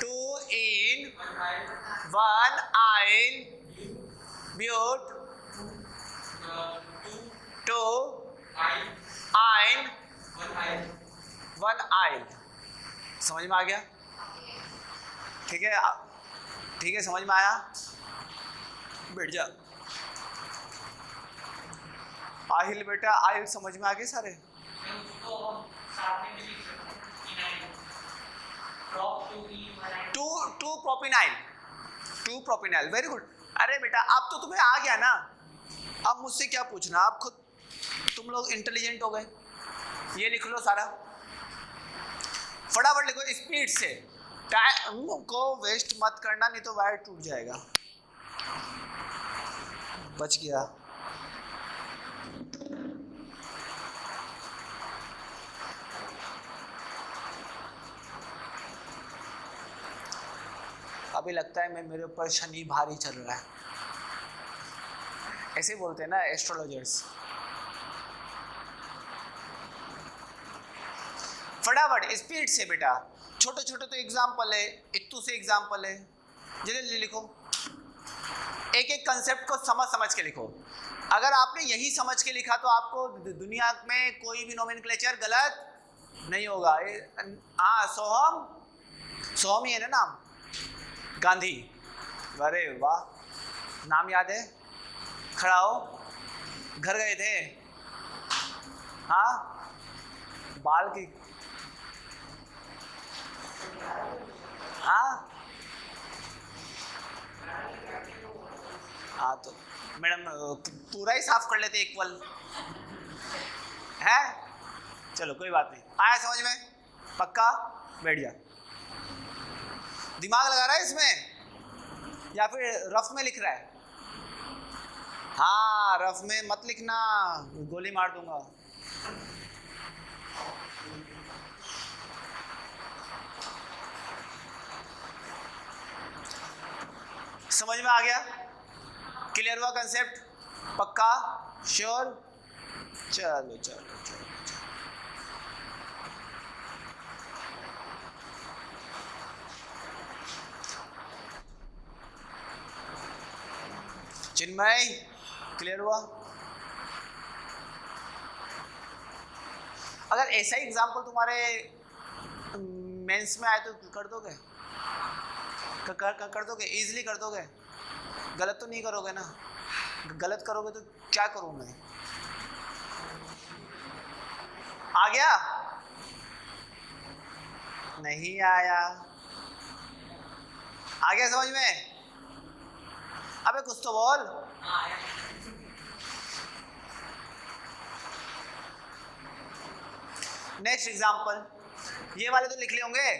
two en one yl but two yne one yl समझ में आ गया? ठीक है? ठीक है, समझ में आया? बैठ जा। आहिल बेटा, आहिल समझ में आ गए सारे? Two two propynyl two propynyl very good अरे बेटा, अब तो तुम्हें आ गया ना। अब मुझसे क्या पूछना? आप खुद तुम लोग इंटेलिजेंट हो गए। ये लिख लो सारा। फटाफट लिखो स्पीड से। टाइम को वेस्ट मत करना, नहीं तो वायर टूट जाएगा। बच गया। अभी लगता है मैं, मेरे ऊपर शनि भारी चल रहा है। ऐसे बोलते हैं ना एस्ट्रोलॉजर्स फटाफट स्पीड से बेटा। छोटे छोटे तो एग्ज़ाम्पल है इतू से एग्ज़ाम्पल है। जल्दी लिखो। एक एक कंसेप्ट को समझ समझ के लिखो। अगर आपने यही समझ के लिखा तो आपको दुनिया में कोई भी नोमिन गलत नहीं होगा। हाँ सोहम? सोहम ही है ना नाम? गांधी। अरे वाह। नाम याद है? खड़ा हो। घर गए थे। हाँ? बाल की हाँ? हाँ तो मैडम, पूरा ही साफ़ कर लेते एक पल है? चलो, कोई बात नहीं। आया समझ में? पक्का? बैठ जा। दिमाग लगा रहा है इसमें? या फिर रफ में लिख रहा है? हाँ रफ में मत लिखना, गोली मार दूँगा। समझ में आ गया? क्लियर हुआ कंसेप्ट पक्का? श्योर चलो चलो चलो। चिन्मय क्लियर हुआ? अगर ऐसा ही एग्ज़ाम्पल तुम्हारे मेंस में आए तो कर दोगे? कर, कर, कर दोगे? इजीली कर दोगे? गलत तो नहीं करोगे ना? गलत करोगे तो क्या करूँ मैं? आ गया? नहीं आया। आ गया समझ में? अबे कुछ तो बोल। नेक्स्ट एग्ज़ाम्पल ये वाले तो लिख लिए होंगे।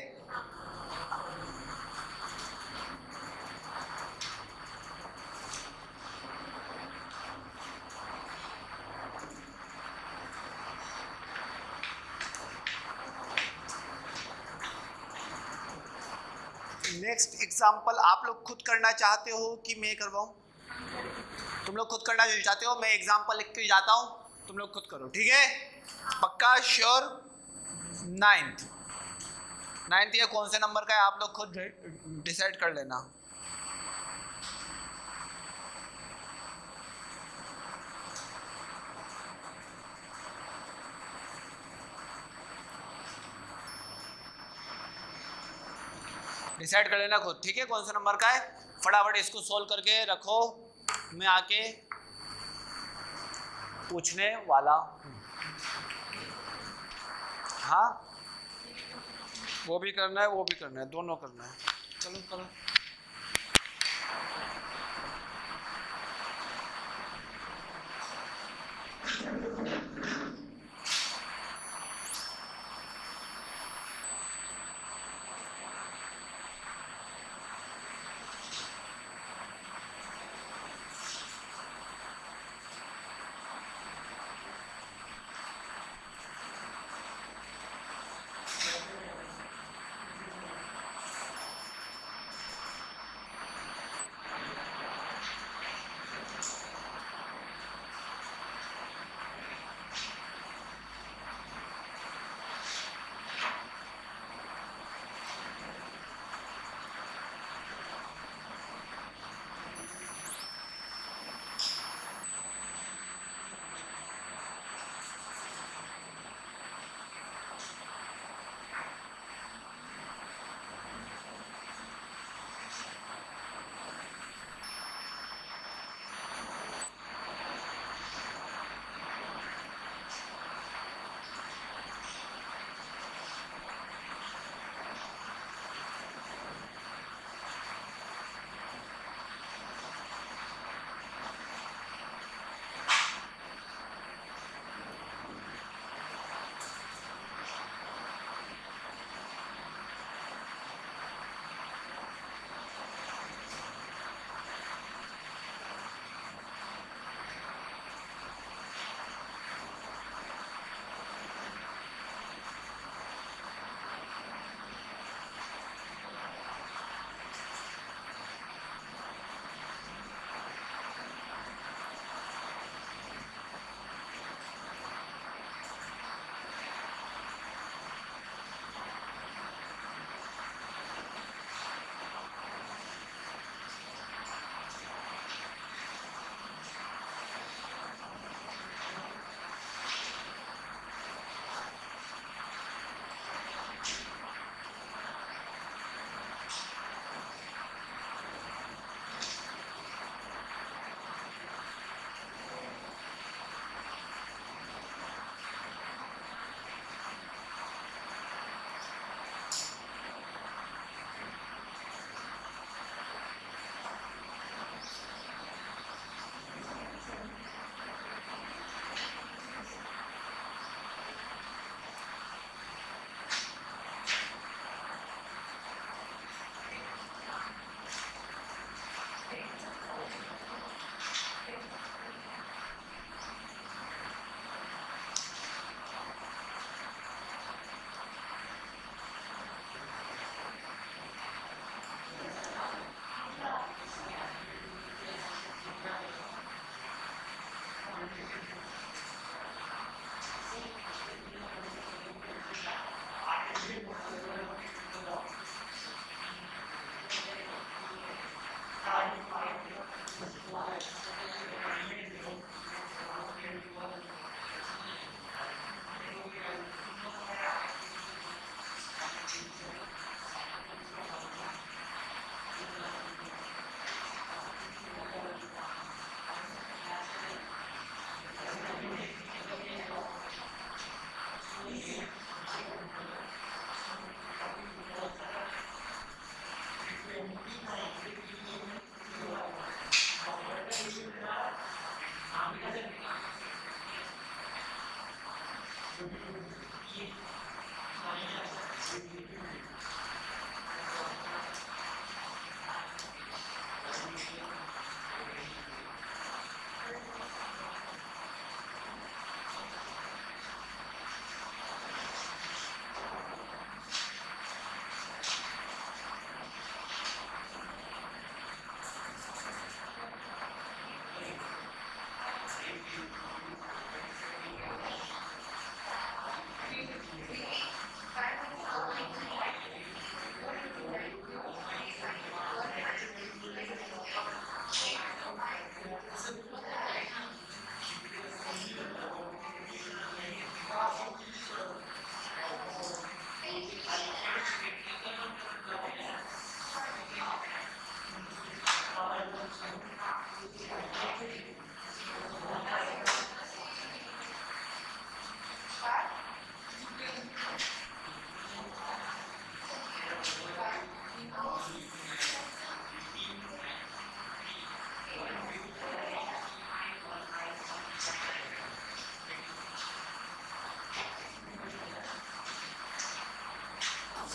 नेक्स्ट एग्ज़ाम्पल आप लोग खुद करना चाहते हो कि मैं करवाऊँ? तुम लोग खुद करना चाहते हो, मैं एग्ज़ाम्पल लिख के जाता हूँ, तुम लोग खुद करो, ठीक है? पक्का श्योर नाइन्थ नाइन्थ ये कौन से नंबर का है, आप लोग खुद डिसाइड कर लेना। डिसाइड कर लेना खुद। ठीक है? कौन सा नंबर का है? फटाफट इसको सोल्व करके रखो। मैं आके पूछने वाला हूँ। वो भी करना है, वो भी करना है। दोनों करना है। चलो करो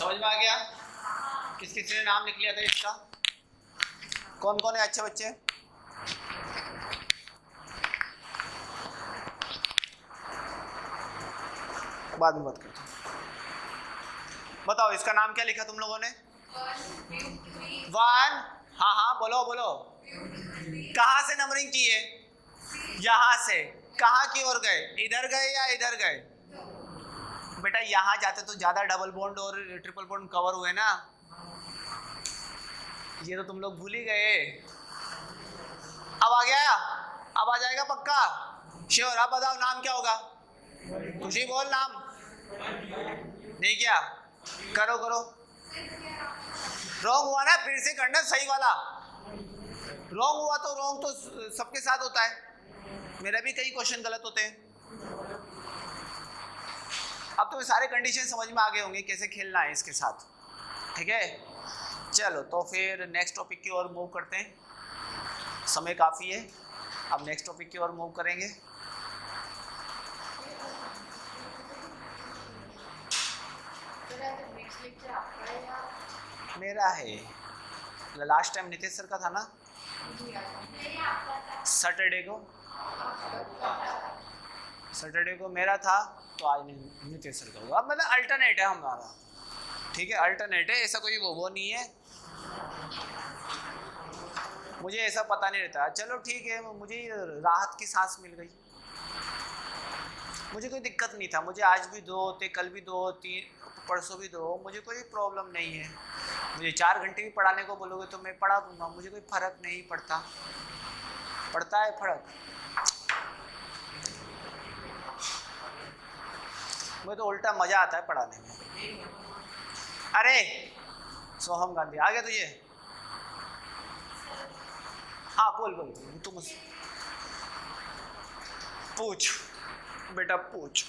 समझ में आ गया? किस किस ने नाम लिख लिया था इसका? कौन कौन है अच्छे बच्चे? बाद में बात करते बताओ, इसका नाम क्या लिखा तुम लोगों ने? वन हाँ हाँ बोलो बोलो। कहा से नंबरिंग की है? यहाँ से। कहा की ओर गए? इधर गए या इधर गए? बेटा, यहाँ जाते तो ज़्यादा डबल बॉन्ड और ट्रिपल बॉन्ड कवर हुए ना। ये तो तुम लोग भूल ही गए। अब आ गया? अब आ जाएगा पक्का? श्योर अब बताओ नाम क्या होगा? खुशी बोल नाम। नहीं क्या? करो करो। रॉन्ग हुआ ना, फिर से करना सही वाला। रॉन्ग हुआ तो रॉन्ग तो सबके साथ होता है। मेरा भी कई क्वेश्चन गलत होते हैं। अब तो सारे कंडीशन समझ में आ गए होंगे कैसे खेलना है इसके साथ। ठीक है? चलो तो फिर नेक्स्ट टॉपिक की ओर मूव करते हैं। समय काफ़ी है। अब नेक्स्ट टॉपिक की ओर मूव करेंगे। मेरा है। लास्ट टाइम नितेश सर का था ना? सैटरडे को। सैटरडे को मेरा था तो आज नितेश सर का अब मतलब अल्टरनेट है हमारा। ठीक है अल्टरनेट है, ऐसा कोई वो वो नहीं है। मुझे ऐसा पता नहीं रहता। चलो ठीक है, मुझे राहत की सांस मिल गई। मुझे कोई दिक्कत नहीं था। मुझे आज भी दो होते, कल भी दो होती, परसों भी दो मुझे कोई प्रॉब्लम नहीं है। मुझे चार घंटे भी पढ़ाने को बोलोगे तो मैं पढ़ा दूँगा। मुझे कोई फ़र्क नहीं पड़ता। पड़ता है फ़र्क। मुझे तो उल्टा मज़ा आता है पढ़ाने में। अरे, सोहम गांधी आ गया तुझे हाँ बोल बोल तुम पूछ, बेटा, पूछ।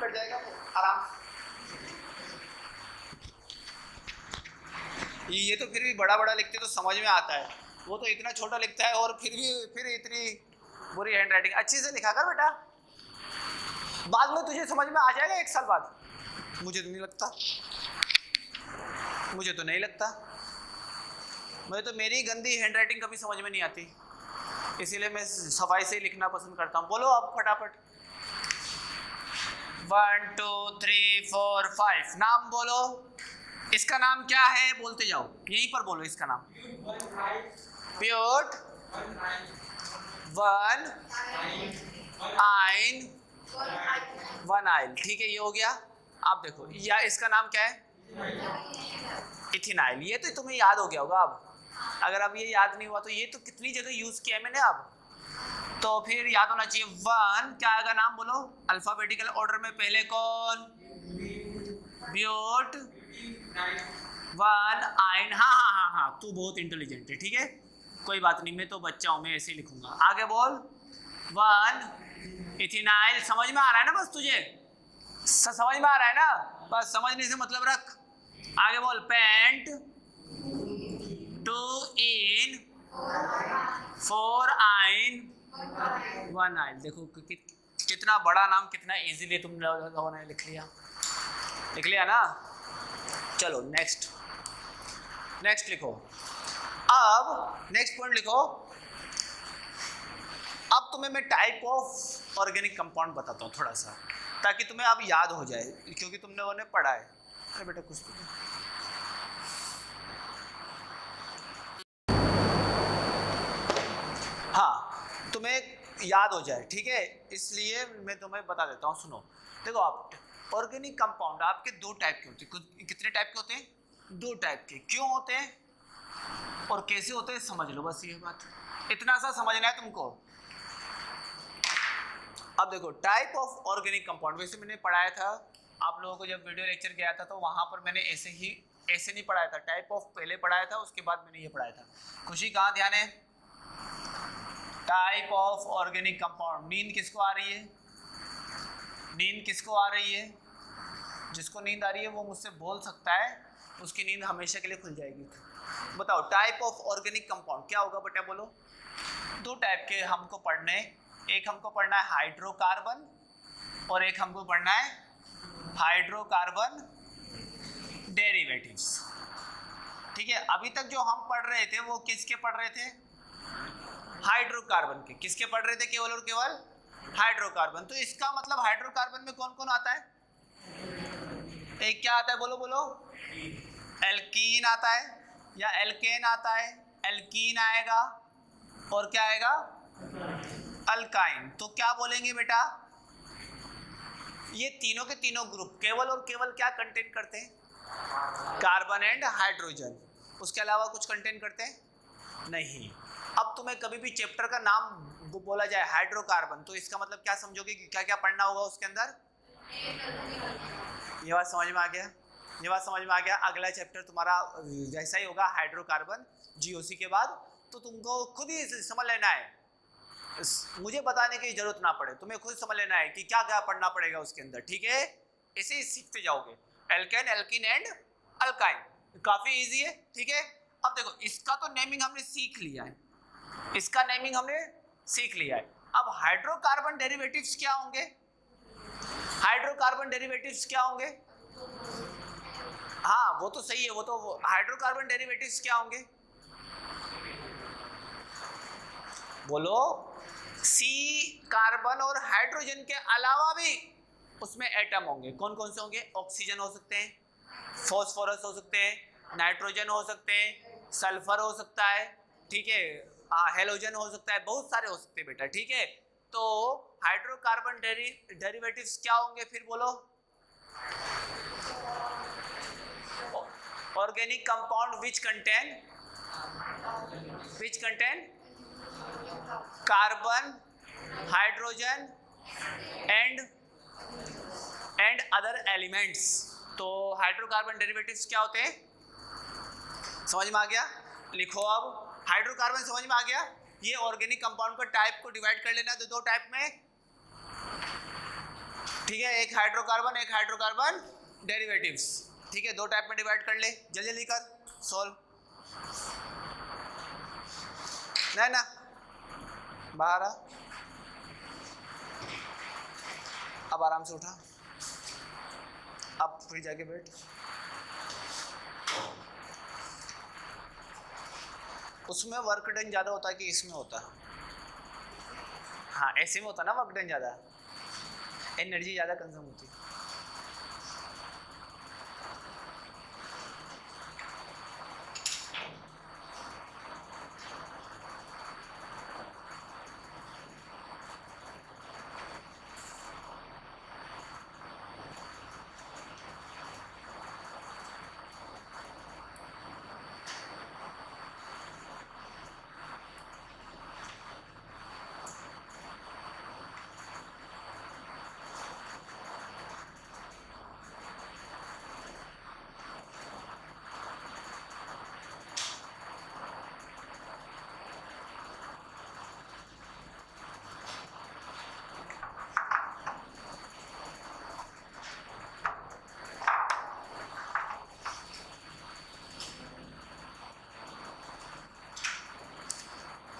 कर जाएगा आराम से। ये तो फिर भी बड़ा बड़ा लिखते तो समझ में आता है। वो तो इतना छोटा लिखता है और फिर भी, फिर इतनी बुरी हैंड राइटिंग अच्छे से लिखा कर बेटा। बाद में तुझे समझ में आ जाएगा एक साल बाद। मुझे तो नहीं लगता। मुझे तो नहीं लगता। मुझे तो मेरी गंदी हैंड राइटिंग कभी समझ में नहीं आती। इसीलिए मैं सफ़ाई से ही लिखना पसंद करता हूँ। बोलो अब फटाफट। One two three four five नाम बोलो। इसका नाम क्या है? बोलते जाओ। यहीं पर बोलो इसका नाम। प्योट वन आइन वन आइल ठीक है, ये हो गया। आप देखो, या इसका नाम क्या है? इथिनाइल ये तो तुम्हें याद हो गया होगा अब। अगर अब ये याद नहीं हुआ तो ये तो कितनी जगह यूज़ किया है मैंने अब। तो फिर याद होना चाहिए वन क्या आएगा नाम बोलो? अल्फाबेटिकल ऑर्डर में पहले कौन? ब्यूट वन आइन हाँ हाँ हाँ हाँ तू बहुत इंटेलिजेंट है, ठीक है? कोई बात नहीं, मैं तो बच्चा हूँ, मैं ऐसे ही लिखूँगा। आगे बोल। वन इथिनाइल समझ में आ रहा है ना बस तुझे? समझ में आ रहा है ना? बस समझने से मतलब रख। आगे बोल pent two en four yne one yne देखो कि, कितना बड़ा नाम कितना इजीली तुम लोगों ने लिख लिया। लिख लिया ना? चलो नेक्स्ट नेक्स्ट लिखो। अब नेक्स्ट पॉइंट लिखो। अब तुम्हें मैं टाइप ऑफ़ ऑर्गेनिक कंपाउंड बताता हूँ थोड़ा सा ताकि तुम्हें अब याद हो जाए क्योंकि तुमने उन्हें पढ़ा है। अरे बेटा कुछ तो हाँ तुम्हें याद हो जाए, ठीक है? इसलिए मैं तुम्हें बता देता हूँ, सुनो। देखो आप ऑर्गेनिक कंपाउंड आपके दो टाइप के होते हैं। कितने टाइप के होते हैं? दो टाइप के। क्यों होते हैं? और कैसे होते हैं? समझ लो बस ये बात। इतना सा समझना है तुमको। अब देखो टाइप ऑफ़ ऑर्गेनिक कंपाउंड वैसे मैंने पढ़ाया था। आप लोगों को जब वीडियो लेक्चर गया था तो वहाँ पर मैंने ऐसे ही, ऐसे नहीं पढ़ाया था। टाइप ऑफ़ पहले पढ़ाया था, उसके बाद मैंने ये पढ़ाया था। खुशी, कहाँ ध्यान है? टाइप ऑफ़ ऑर्गेनिक कंपाउंड नींद किसको आ रही है? नींद किसको आ रही है? जिसको नींद आ रही है, वो मुझसे बोल सकता है, उसकी नींद हमेशा के लिए खुल जाएगी। बताओ टाइप ऑफ़ ऑर्गेनिक कंपाउंड क्या होगा बेटा बोलो? दो टाइप के हमको पढ़ने एक हमको पढ़ना है हाइड्रोकार्बन और एक हमको पढ़ना है हाइड्रोकार्बन डेरिवेटिव्स ठीक है, अभी तक जो हम पढ़ रहे थे, वो किसके पढ़ रहे थे? हाइड्रोकार्बन के। किसके पढ़ रहे थे केवल और केवल? हाइड्रोकार्बन तो इसका मतलब हाइड्रोकार्बन में कौन कौन आता है? एक क्या आता है? बोलो बोलो। एल्कीन आता है या एल्केन आता है? एल्कीन आएगा और क्या आएगा? अल्काइन तो क्या बोलेंगे बेटा? ये तीनों के तीनों ग्रुप केवल और केवल क्या कंटेन करते हैं? कार्बन एंड हाइड्रोजन उसके अलावा कुछ कंटेन करते हैं? नहीं। अब तुम्हें कभी भी चैप्टर का नाम बोला जाए हाइड्रोकार्बन तो इसका मतलब क्या समझोगे कि क्या क्या पढ़ना होगा उसके अंदर? ये बात समझ में आ गया। ये बात समझ में आ गया। अगला चैप्टर तुम्हारा, जैसा ही होगा हाइड्रोकार्बन जीओसी के बाद। तो तुमको खुद ही समझ लेना है। मुझे बताने की ज़रूरत ना पड़े, तुम्हें खुद समझ लेना है कि क्या क्या पढ़ना पड़ेगा उसके अंदर, ठीक है? ऐसे ही सीखते जाओगे। एल्केन एल्किन एंड अल्काइन काफ़ी इजी है, ठीक है? अब देखो, इसका तो नेमिंग हमने सीख लिया है। इसका नेमिंग हमने सीख लिया है। अब हाइड्रोकार्बन डेरिवेटिव्स क्या होंगे? हाइड्रोकार्बन डेरिवेटिव्स क्या होंगे? हाँ वो तो सही है, वो तो हाइड्रोकार्बन डेरिवेटिव्स क्या होंगे? बोलो सी कार्बन और हाइड्रोजन के अलावा भी उसमें एटम होंगे। कौन कौन से होंगे? ऑक्सीजन हो सकते हैं फॉस्फोरस हो सकते हैं नाइट्रोजन हो सकते हैं सल्फ़र हो सकता है, ठीक है? हेलोजन हो सकता है, बहुत सारे हो सकते हैं बेटा, ठीक है? तो हाइड्रोकार्बन डेरी डेरिवेटिव्स क्या होंगे फिर बोलो? Organic compound which contain which contain carbon hydrogen and and other elements तो हाइड्रोकार्बन डेरिवेटिव्स क्या होते हैं? समझ में आ गया? लिखो अब। हाइड्रोकार्बन समझ में आ गया? ये ऑर्गेनिक कंपाउंड का टाइप को डिवाइड कर लेना तो दो टाइप में। ठीक है, एक हाइड्रोकार्बन एक हाइड्रोकार्बन डेरिवेटिव्स ठीक है, दो टाइप में डिवाइड कर ले। जल्दी जल्दी कर। सॉल्व नहीं ना। बाहर अब आराम से उठा। अब फिर जाके बैठ। उसमें वर्क डन ज़्यादा होता है कि इसमें होता है? हाँ ऐसे में होता ना वर्क डन ज़्यादा? एनर्जी ज़्यादा कंज्यूम होती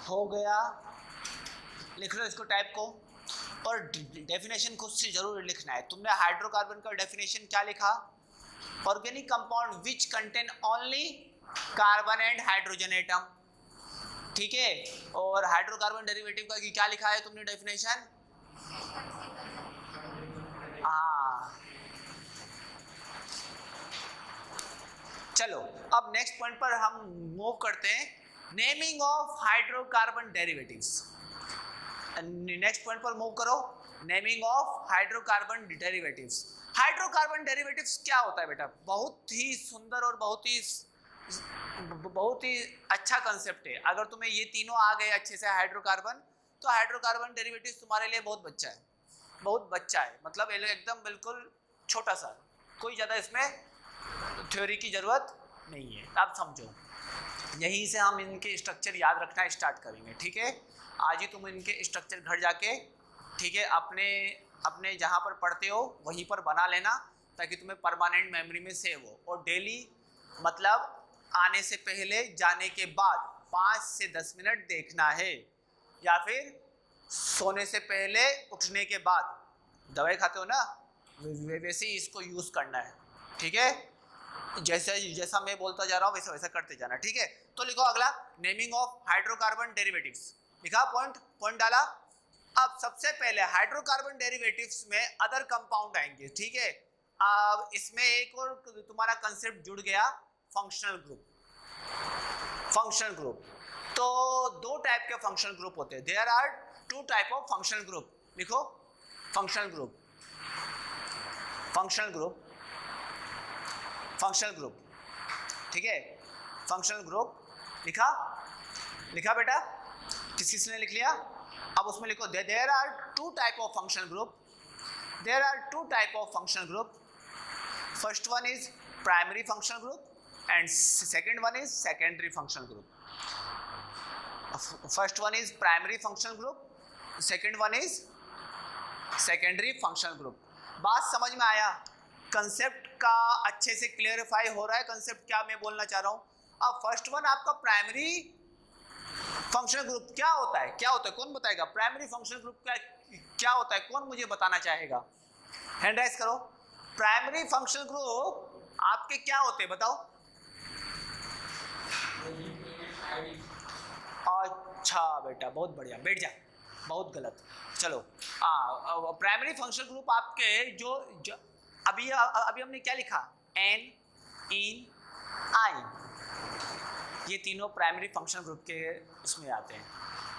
है गया। लिख लो इसको टाइप को। और डेफिनेशन खुद से ज़रूर लिखना है। तुमने हाइड्रोकार्बन का डेफिनेशन क्या लिखा? Organic compound which contain only carbon and hydrogen atom ठीक है? और हाइड्रोकार्बन डेरिवेटिव का क्या लिखा है तुमने डेफिनेशन हाँ। चलो, अब नेक्स्ट पॉइंट पर हम मूव करते हैं। Naming of hydrocarbon derivatives next point पर मूव करो. Naming of hydrocarbon derivatives hydrocarbon derivatives क्या होता है बेटा? बहुत ही सुंदर और बहुत ही बहुत ही अच्छा कंसेप्ट है। अगर तुम्हें ये तीनों आ गए अच्छे से हाइड्रोकार्बन तो हाइड्रोकार्बन डेरिवेटिव्स तुम्हारे लिए बहुत बच्चा है। बहुत बच्चा है। मतलब एकदम बिल्कुल छोटा सा। कोई ज़्यादा इसमें थ्योरी की ज़रूरत नहीं है। आप समझो। यहीं से हम इनके स्ट्रक्चर याद रखना स्टार्ट करेंगे, ठीक है? आज ही तुम इनके स्ट्रक्चर घर जाके, ठीक है, अपने अपने जहाँ पर पढ़ते हो, वहीं पर बना लेना, ताकि तुम्हें परमानेंट मेमोरी में सेव हो। और डेली मतलब आने से पहले, जाने के बाद पाँच से दस मिनट देखना है। या फिर सोने से पहले उठने के बाद, दवाई खाते हो ना? वैसे ही इसको यूज़ करना है, ठीक है? जैसे जैसा मैं बोलता जा रहा हूँ वैसा वैसा करते जाना, ठीक है? तो लिखो अगला नेमिंग ऑफ़ हाइड्रोकार्बन डेरिवेटिव्स लिखा पॉइंट पॉइंट डाला। अब सबसे पहले हाइड्रोकार्बन डेरिवेटिव्स में अदर कंपाउंड आएँगे, ठीक है? अब इसमें एक और तुम्हारा कंसेप्ट जुड़ गया फंक्शनल ग्रुप फंक्शनल ग्रुप तो दो टाइप के फंक्शनल ग्रुप होते हैं। There are two type of functional group लिखो functional group functional group functional group ठीक है? फंक्शनल ग्रुप लिखा? लिखा बेटा? किस किसने लिख लिया? अब उसमें लिखो there are two type of functional group there are two type of functional group first one is primary functional group and second one is secondary functional group first one is primary functional group second one is secondary functional group बात समझ में आया? कंसेप्ट का अच्छे से क्लियरिफाई हो रहा है कंसेप्ट क्या मैं बोलना चाह रहा हूँ? अब फ़र्स्ट वन आपका प्राइमरी फंक्शनल ग्रुप क्या होता है? क्या होता है? कौन बताएगा? प्राइमरी फंक्शनल ग्रुप का क्या होता है? कौन मुझे बताना चाहेगा? हैंड राइज करो। प्राइमरी फंक्शनल ग्रुप आपके क्या होते हैं? बताओ। अच्छा बेटा बहुत बढ़िया। बैठ जा। बहुत गलत। चलो। प्राइमरी फंक्शनल ग्रुप आपके जो, जो अभी अभी हमने क्या लिखा? एन इन आई ये तीनों प्राइमरी फ़ंक्शन ग्रुप के उसमें आते हैं।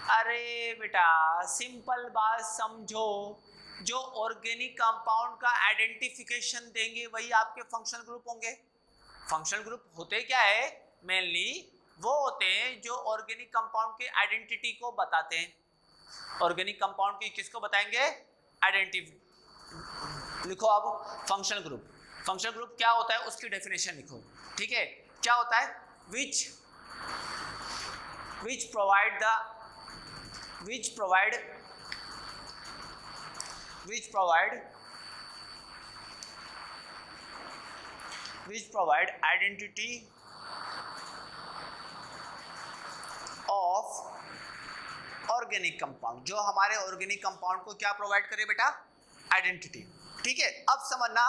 अरे बेटा सिंपल बात समझो। जो ऑर्गेनिक कंपाउंड का आइडेंटिफिकेशन देंगे, वही आपके फ़ंक्शन ग्रुप होंगे। फ़ंक्शन ग्रुप होते क्या है? मेनली वो होते हैं जो ऑर्गेनिक कंपाउंड के आइडेंटिटी को बताते हैं। ऑर्गेनिक कंपाउंड की किसको बताएँगे? आइडेंटिटी लिखो अब फ़ंक्शन ग्रुप फ़ंक्शन ग्रुप क्या होता है? उसकी डेफिनेशन लिखो। ठीक है? क्या होता है? Which which provide the which provide which provide which provide identity of organic compound जो हमारे ऑर्गेनिक कंपाउंड को क्या प्रोवाइड करे बेटा? आइडेंटिटी ठीक है? अब समझना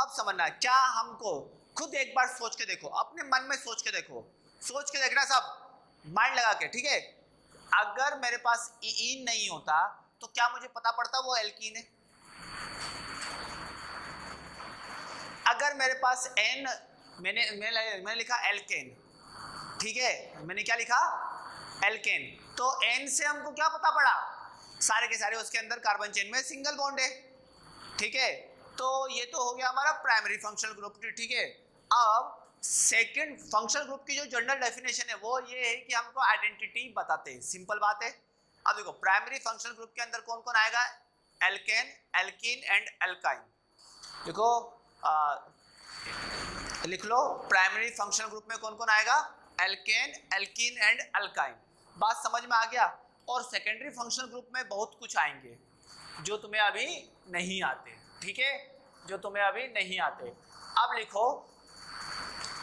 अब समझना, क्या हमको खुद एक बार सोच के देखो, अपने मन में सोच के देखो, सोच के देखना सब माइंड लगा के, ठीक है? अगर मेरे पास ईन नहीं होता तो क्या मुझे पता पड़ता वो एल्कीन है अगर मेरे पास एन, मैंने मैंने मैंने लिखा एल्केन ठीक है? मैंने क्या लिखा? एल्केन तो एन से हमको क्या पता पड़ा? सारे के सारे उसके अंदर कार्बन चेन में सिंगल बॉन्ड है। ठीक है? तो ये तो हो गया हमारा प्राइमरी फंक्शनल ग्रुप ठीक है? अब सेकेंड फंक्शनल ग्रुप की जो जनरल डेफिनेशन है, वो ये है कि हमको आइडेंटिटी बताते हैं। सिंपल बात है। अब देखो प्राइमरी फंक्शनल ग्रुप के अंदर कौन कौन आएगा? एल्केन एल्किन एंड एल्काइन देखो लिख लो प्राइमरी फंक्शनल ग्रुप में कौन कौन आएगा? एल्केन एल्किन एंड अल्काइन बात समझ में आ गया? और सेकेंडरी फंक्शनल ग्रुप में बहुत कुछ आएँगे, जो तुम्हें अभी नहीं आते, ठीक है? जो तुम्हें अभी नहीं आते। अब लिखो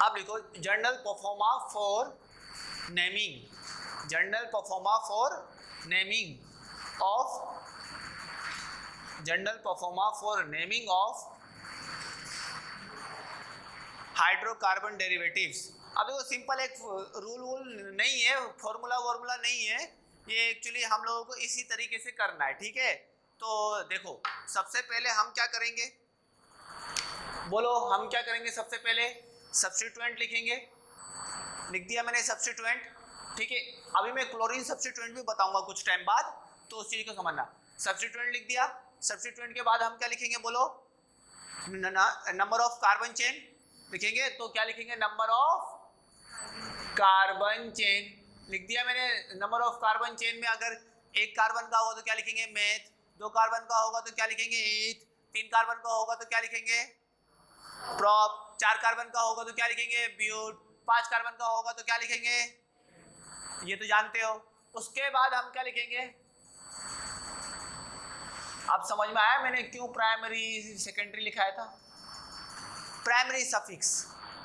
अब लिखो general proforma for naming general proforma for naming of general proforma for naming of hydrocarbon derivatives अब देखो सिंपल एक रूल वूल नहीं है फॉर्मूला वॉर्मूला नहीं है। ये एक्चुअली हम लोगों को इसी तरीके से करना है, ठीक है? तो देखो, सबसे पहले हम क्या करेंगे? बोलो, हम क्या करेंगे सबसे पहले? सब्सटीट्यूएंट लिखेंगे। लिख दिया मैंने सब्सटीट्यूएंट ठीक है? अभी मैं क्लोरीन सब्सटीट्यूएंट भी बताऊँगा कुछ टाइम बाद तो उस चीज़ को समझना। सब्सटीट्यूएंट लिख दिया। सब्सटीट्यूएंट के बाद हम क्या लिखेंगे बोलो? नंबर ऑफ़ कार्बन चेन लिखेंगे तो क्या लिखेंगे? नंबर ऑफ़ कार्बन चेन लिख दिया मैंने नंबर ऑफ़ कार्बन चेन में अगर एक कार्बन का होगा तो क्या लिखेंगे? मेथ दो कार्बन का होगा तो क्या लिखेंगे? ईथ तीन कार्बन का होगा तो क्या लिखेंगे? प्रॉप चार कार्बन का होगा तो क्या लिखेंगे? ब्यूट पाँच कार्बन का होगा तो क्या लिखेंगे? ये तो जानते हो। उसके बाद हम क्या लिखेंगे? अब समझ में आया मैंने क्यों प्राइमरी सेकेंडरी लिखाया था? प्राइमरी सफिक्स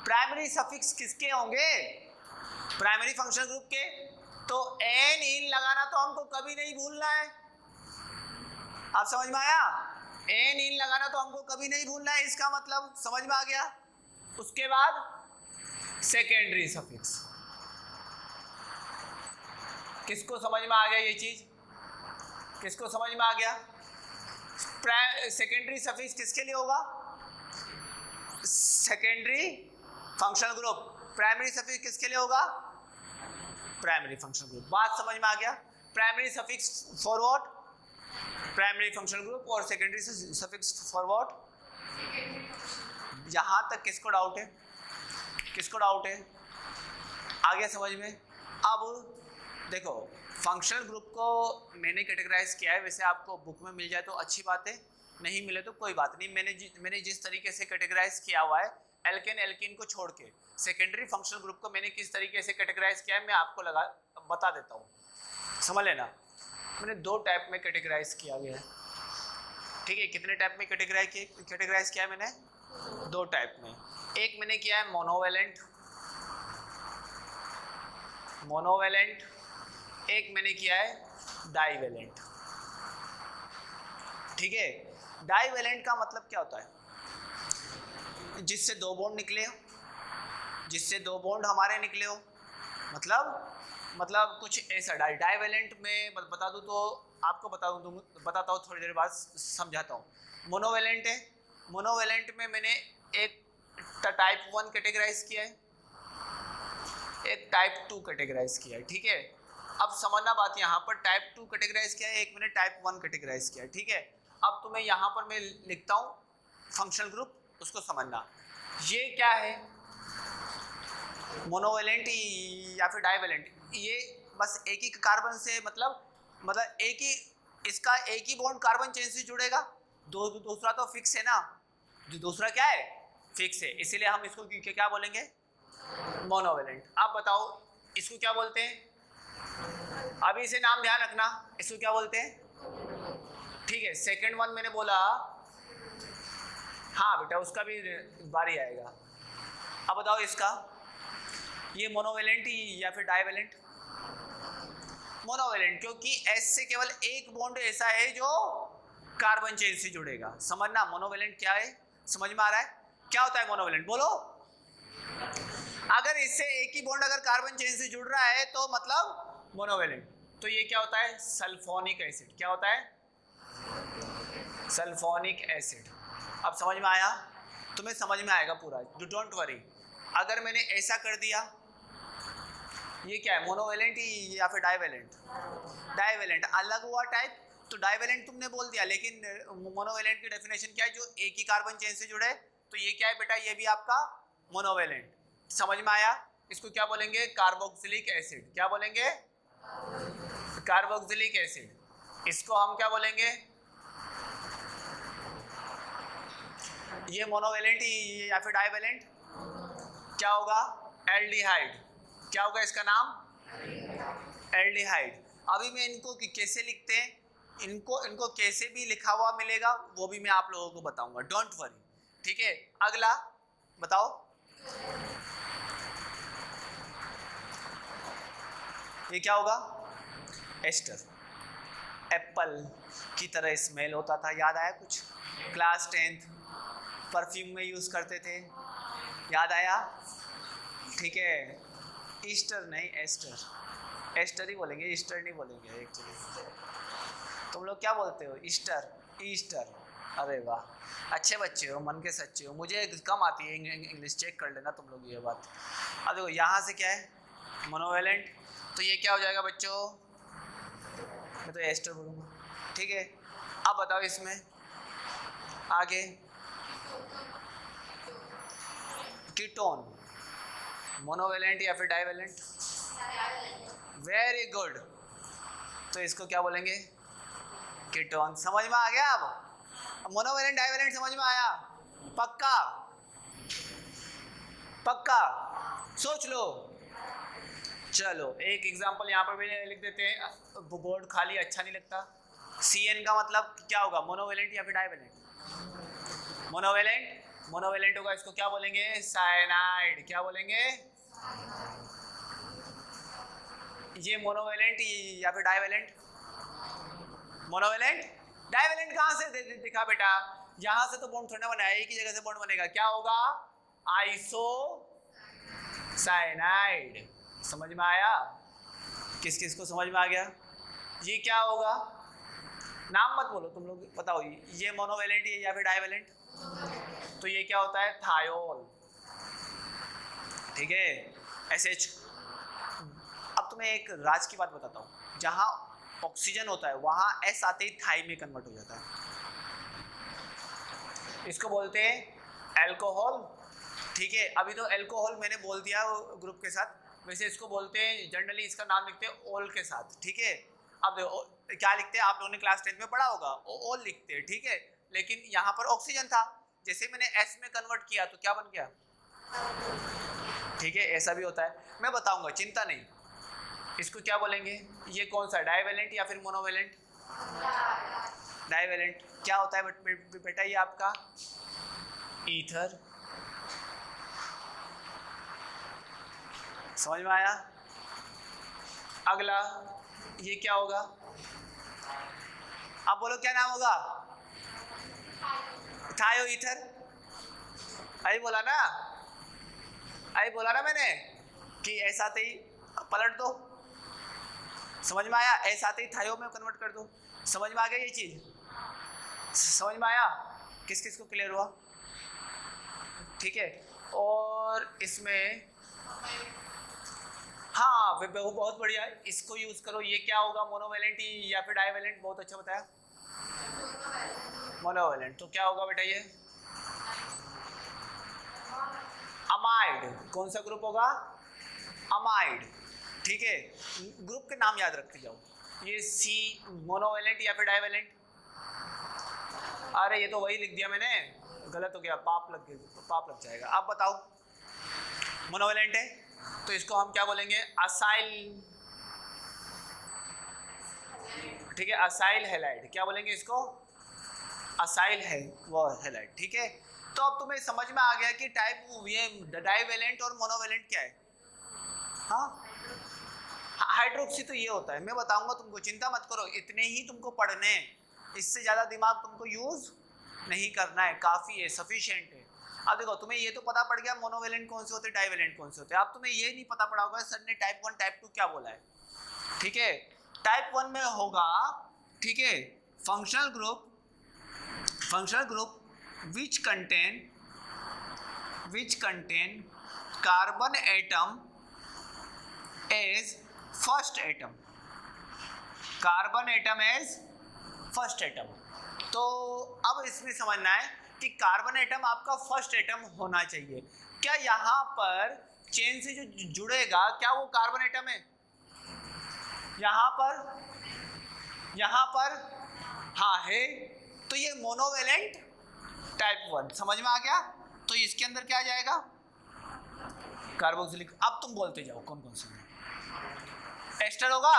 प्राइमरी सफिक्स किसके होंगे? प्राइमरी फ़ंक्शन ग्रुप के। तो एन इन लगाना तो हमको कभी नहीं भूलना है। आप समझ में आया? एन इन लगाना तो हमको कभी नहीं भूलना है, इसका मतलब समझ में आ गया? उसके बाद सेकेंडरी सफिक्स किसको समझ में आ गया ये चीज़? किसको समझ में आ गया? सेकेंडरी सफिक्स किसके लिए होगा? Secondary functional group primary suffix किसके लिए होगा? प्राइमरी फंक्शनल ग्रुप बात समझ में आ गया? Primary suffix for what primary functional group और सेकेंडरी से सफिक्स फॉर व्हाट यहाँ तक किसको डाउट है? किसको डाउट है? आ गया समझ में? अब देखो फंक्शनल ग्रुप को मैंने कैटेगराइज किया है वैसे आपको बुक में मिल जाए तो अच्छी बात है नहीं मिले तो कोई बात नहीं। मैंने जि, मैंने जिस तरीके से कैटेगराइज किया हुआ है एल्केन एल्किन को छोड़ के सेकेंडरी फंक्शनल ग्रुप को मैंने किस तरीके से कैटेगराइज किया है मैं आपको लगा बता देता हूँ। समझ लेना? मैंने दो टाइप में कैटेगराइज किया गया है। ठीक है, कितने टाइप में कैटेगराइज कैटेगराइज किया मैंने? दो टाइप में। एक मैंने किया है मोनोवेलेंट मोनोवेलेंट एक मैंने किया है डाईवेलेंट ठीक है? डाईवेलेंट का मतलब क्या होता है? जिससे दो बॉन्ड निकले हो। जिससे दो बॉन्ड हमारे निकले हो। मतलब मतलब कुछ ऐसा डाई डाईवेलेंट में बता दूँ तो आपको बता दूँ तो बताता हूँ थोड़ी देर बाद, समझाता हूँ। मोनोवेलेंट है। मोनोवेलेंट में मैंने एक टाइप वन कैटेगराइज किया है। एक टाइप टू कैटेगराइज किया है, ठीक है? अब समझना बात यहाँ पर टाइप टू कैटेगराइज किया है, एक मैंने टाइप वन कैटेगराइज किया है, ठीक है? अब तुम्हें यहाँ पर मैं लिखता हूँ फंक्शनल ग्रुप उसको समझना ये क्या है? मोनोवेलेंट या फिर डाइवेलेंट ये बस एक ही कार्बन से मतलब मतलब एक ही, इसका एक ही बॉन्ड कार्बन चेन से जुड़ेगा। दो, दूसरा तो फिक्स है ना। जो दूसरा क्या है? फिक्स है। इसीलिए हम इसको क्या बोलेंगे? मोनोवेलेंट आप बताओ, इसको क्या बोलते हैं? अभी इसे नाम ध्यान रखना। इसको क्या बोलते हैं? ठीक है सेकंड वन मैंने बोला। हाँ बेटा, उसका भी बारी आएगा। अब बताओ इसका। ये मोनोवेलेंट या फिर डाइवेलेंट मोनोवेलेंट क्योंकि एस से केवल एक बॉन्ड ऐसा है जो कार्बन चेन से जुड़ेगा। समझना मोनोवेलेंट क्या है? समझ में आ रहा है? क्या होता है मोनोवेलेंट बोलो। अगर इससे एक ही बॉन्ड अगर कार्बन चेन से जुड़ रहा है तो मतलब मोनोवेलेंट तो ये क्या होता है? सल्फोनिक एसिड क्या होता है? सल्फोनिक एसिड अब समझ में आया? तुम्हें समझ में आएगा पूरा। डू डोंट वरी अगर मैंने ऐसा कर दिया ये क्या है मोनोवेलेंट या फिर डाइवेलेंट डाइवेलेंट अलग हुआ टाइप तो डाइवेलेंट तुमने बोल दिया, लेकिन मोनोवेलेंट की डेफिनेशन क्या है, जो एक ही कार्बन चेन से जुड़े तो ये क्या है बेटा, ये भी आपका मोनोवेलेंट समझ में आया? इसको क्या बोलेंगे? कार्बोक्सिलिक एसिड क्या बोलेंगे? कार्बोक्सिलिक एसिड इसको हम क्या बोलेंगे? ये मोनोवेलेंट या फिर डाइवेलेंट क्या होगा? एल्डिहाइड क्या होगा इसका नाम? एल्डिहाइड। अभी मैं इनको कैसे लिखते हैं? इनको इनको कैसे भी लिखा हुआ मिलेगा, वो भी मैं आप लोगों को बताऊँगा। डोंट वरी ठीक है? अगला, बताओ। ये क्या होगा? एस्टर। एप्पल की तरह स्मेल होता था। याद आया कुछ? Class tenth. परफ्यूम में यूज़ करते थे। याद आया? ठीक है? ईस्टर नहीं, एस्टर। एस्टर ही बोलेंगे, ईस्टर नहीं बोलेंगे एक्चुअली तुम लोग क्या बोलते हो? Ester ester. अरे वाह। अच्छे बच्चे हो, मन के सच्चे हो। मुझे कम आती है इंग्लिश, चेक कर लेना तुम लोग ये बात। अब देखो, यहाँ से क्या है? मोनोवेलेंट। तो ये क्या हो जाएगा बच्चों? मैं तो एस्टर बोलूँगा। ठीक है? अब बताओ इसमें। आगे। कीटोन। मोनोवेलेंट या फिर डाइवेलेंट वेरी गुड तो इसको क्या बोलेंगे? कीटोन समझ में आ गया अब? मोनोवेलेंट डाइवेलेंट समझ में आया? पक्का? पक्का? सोच लो। चलो, एक एग्जांपल यहाँ पर भी लिख देते हैं। बोर्ड खाली अच्छा नहीं लगता। सी एन का मतलब क्या होगा? मोनोवेलेंट या फिर डाइवेलेंट मोनोवेलेंट मोनोवेलेंट होगा, इसको क्या बोलेंगे? साइनाइड क्या बोलेंगे? ये मोनोवेलेंट या फिर डाइवेलेंट मोनोवेलेंट डाइवेलेंट कहाँ से दे, दे, दिखा बेटा? यहाँ से तो बॉन्ड थोड़ा बना एक ही जगह से बॉन्ड बनेगा। क्या होगा? आइसो साइनाइड समझ में आया? किस किस को समझ में आ गया? ये क्या होगा? नाम मत बोलो तुम लोग बताओ ये मोनोवेलेंट या फिर डाइवेलेंट तो ये क्या होता है? थायोल ठीक है? एस एच अब तुम्हें एक राज की बात बताता हूँ। जहाँ ऑक्सीजन होता है, वहाँ एस आते ही थाई में कन्वर्ट हो जाता है। इसको बोलते हैं एल्कोहल ठीक है, अभी तो एल्कोहल मैंने बोल दिया ग्रुप के साथ। वैसे इसको बोलते हैं जनरली इसका नाम लिखते हैं ओल के साथ। ठीक है, अब क्या लिखते हैं? आप लोगों ने क्लास टेंथ में पढ़ा होगा। ओल लिखते हैं, ठीक है। लेकिन यहाँ पर ऑक्सीजन था। जैसे मैंने एस में कन्वर्ट किया तो क्या बन गया? ठीक है, ऐसा भी होता है। मैं बताऊँगा, चिंता नहीं। इसको क्या बोलेंगे? ये कौन सा, डाइवेलेंट या फिर मोनोवेलेंट? डाइवेलेंट। क्या होता है बेटा ये आपका? ईथर। समझ में आया? अगला, ये क्या होगा? आप बोलो, क्या नाम होगा? थायो ईथर आई बोला ना? आई बोला ना मैंने कि ऐसा ही पलट दो। समझ में आया? ऐसा ही थायो में कन्वर्ट कर दो। समझ में आ गया ये चीज़? समझ में आया? किस किस को क्लियर हुआ? ठीक है। और इसमें हाँ वो बहुत बढ़िया है। इसको यूज़ करो। ये क्या होगा? मोनोवेलेंट या फिर डाइवेलेंट बहुत अच्छा बताया। मोनोवेलेंट तो क्या होगा बेटा ये? अमाइड। कौन सा ग्रुप होगा? अमाइड। ठीक है। ग्रुप के नाम याद रखते जाओ। ये सी मोनोवेलेंट या फिर डाइवेलेंट अरे ये तो वही लिख दिया मैंने। गलत हो गया। पाप लग गया। पाप लग जाएगा। आप बताओ। मोनोवेलेंट है। तो इसको हम क्या बोलेंगे? असाइल ठीक है असाइल हेलाइड क्या बोलेंगे इसको? असाइल है वो हेलाइड ठीक है? तो अब तुम्हें समझ में आ गया कि टाइप ये डाइवेलेंट और मोनोवेलेंट क्या है। हाँ? हाइड्रोक्सी तो ये होता है। मैं बताऊँगा तुमको, चिंता मत करो। इतने ही तुमको पढ़ने इससे ज़्यादा दिमाग तुमको यूज़ नहीं करना है। काफ़ी है सफिशियंट है। अब देखो, तुम्हें ये तो पता पड़ गया मोनोवेलेंट कौन से होते हैं डाइवेलेंट कौन से होते। हैं अब तुम्हें ये नहीं पता पड़ा होगा सर ने टाइप वन टाइप टू क्या बोला है। ठीक है? टाइप वन में होगा, ठीक है? Functional group functional group which contain which contain carbon atom as first atom carbon atom as first atom तो अब इसमें समझना है कि कार्बन एटम आपका फ़र्स्ट एटम होना चाहिए। क्या यहाँ पर चेन से जो जुड़ेगा, क्या वो कार्बन एटम है? यहाँ पर यहाँ पर हाँ है। तो ये मोनोवेलेंट टाइप वन समझ में आ गया? तो इसके अंदर क्या आ जाएगा? कार्बोक्सिलिक अब तुम बोलते जाओ, कौन कौन से? एस्टर होगा?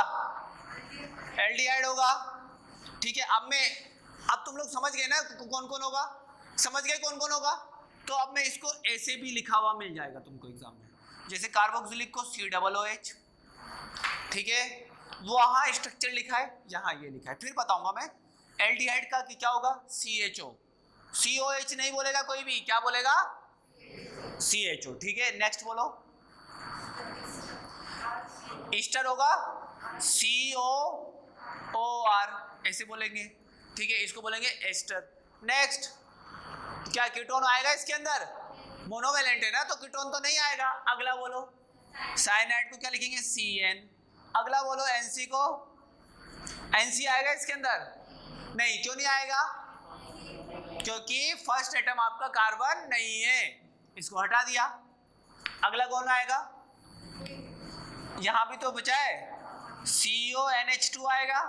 एल्डिहाइड होगा? ठीक है, अब मैं अब तुम लोग समझ गए ना कौन कौन होगा? समझ गए कौन कौन होगा? तो अब मैं इसको ऐसे भी लिखा हुआ मिल जाएगा तुमको एग्ज़ाम में। जैसे कार्बोक्सिलिक को सी डबल ओ एच ठीक है? वहाँ स्ट्रक्चर लिखा है, यहाँ ये लिखा है। फिर बताऊँगा मैं। एल्डिहाइड का क्या होगा? सी एच ओ सी ओ एच नहीं बोलेगा कोई भी, क्या बोलेगा? सी एच ओ ठीक है नेक्स्ट बोलो। ईस्टर होगा सी ओ ओ आर ऐसे बोलेंगे, ठीक है, इसको बोलेंगे एस्टर नेक्स्ट क्या कीटोन आएगा इसके अंदर? मोनोवेलेंट है ना तो कीटोन तो नहीं आएगा। अगला बोलो। साइनाइड को क्या लिखेंगे? सी एन अगला बोलो एनसी को। एनसी आएगा इसके अंदर? नहीं, क्यों नहीं आएगा? क्योंकि फ़र्स्ट एटम आपका कार्बन नहीं है। इसको हटा दिया। अगला कौन आएगा? यहाँ भी तो बचा है। C O N H two आएगा।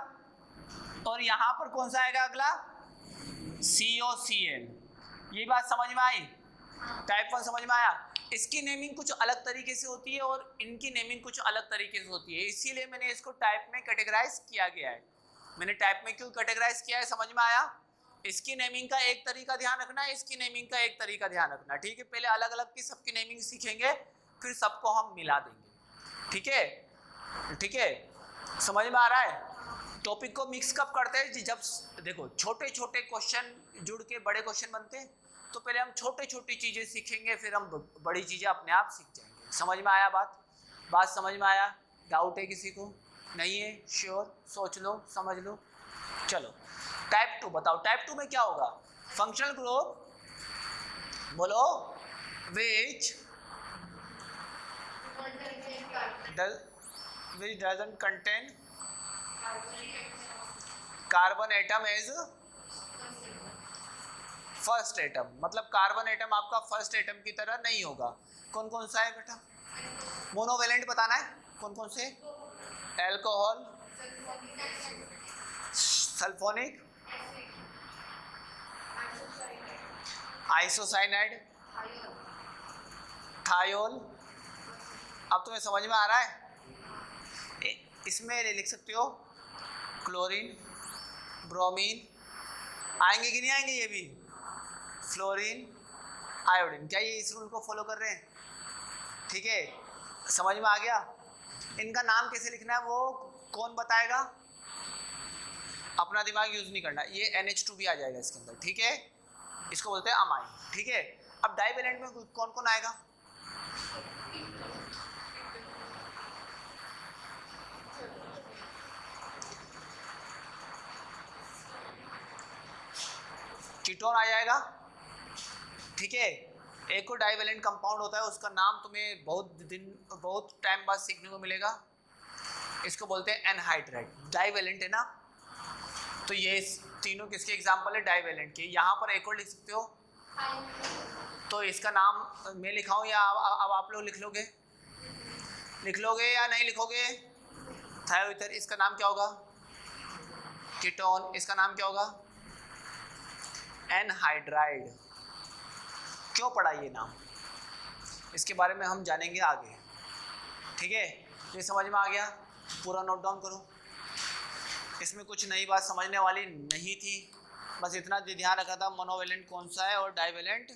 और यहाँ पर कौन सा आएगा अगला? सी ओ सी एल ये बात समझ में आई? टाइप वन समझ में आया? इसकी नेमिंग कुछ अलग तरीके से होती है और इनकी नेमिंग कुछ अलग तरीके से होती है। इसीलिए मैंने इसको टाइप में कैटेगराइज किया गया है। मैंने टाइप में क्यों कैटेगराइज किया है समझ में आया? इसकी नेमिंग का एक तरीका ध्यान रखना है इसकी नेमिंग का एक तरीका ध्यान रखना। ठीक है, पहले अलग अलग की सबकी नेमिंग सीखेंगे, फिर सबको हम मिला देंगे। ठीक है? ठीक है? समझ में आ रहा है? टॉपिक को मिक्स कब करते हैं? जब देखो छोटे छोटे क्वेश्चन जुड़ के बड़े क्वेश्चन बनते हैं तो पहले हम छोटे छोटी चीज़ें सीखेंगे, फिर हम बड़ी चीज़ें अपने आप सीख जाएँगे। समझ में आया बात? बात समझ में आया? डाउट है किसी को? नहीं है? श्योर सोच लो, समझ लो। चलो। टाइप टू बताओ टाइप टू में क्या होगा? फंक्शनल ग्रुप बोलो which which doesn't contain carbon atom as first atom मतलब कार्बन एटम आपका फ़र्स्ट एटम की तरह नहीं होगा। कौन कौन सा है बेटा? मोनोवेलेंट बताना है। कौन कौन से? Alcohol sulphonic isocyanide? थायोल। अब तुम्हें समझ में आ रहा है? इसमें लिख सकते हो? Chlorine, bromine. आएँगे कि नहीं आएँगे ये भी? Fluorine, iodine. क्या ये इस रूल को फॉलो कर रहे हैं? ठीक है, समझ में आ गया? इनका नाम कैसे लिखना है? वो कौन बताएगा? अपना दिमाग यूज़ नहीं करना। ये NH2 भी आ जाएगा इसके अंदर। ठीक है? इसको बोलते हैं अमाइन, ठीक है? अब डाइवेलेंट में कौन कौन आएगा? कीटोन आ जाएगा, ठीक है? एक और डाइवेलेंट कंपाउंड होता है, उसका नाम तुम्हें बहुत दिन, बहुत टाइम बाद सीखने को मिलेगा। इसको बोलते हैं एनहाइड्राइड डाइवेलेंट है ना? तो ये तीनों किसके एग्ज़ाम्पल है? डाइवेलेंट के। यहाँ पर एक और लिख सकते हो? तो इसका नाम, मैं लिखाऊं या अब आप लोग लिख लोगे? लिख लोगे या नहीं लिखोगे? थायोइथर इसका नाम क्या होगा? कीटोन। इसका नाम क्या होगा? एनहाइड्राइड क्यों पढ़ा ये नाम? इसके बारे में हम जानेंगे आगे। ठीक है? ये समझ में आ गया? पूरा नोट डाउन करो। इसमें कुछ नई बात समझने वाली नहीं थी। बस इतना ध्यान रखा था, मोनोवेलेंट कौन सा है और डाइवेलेंट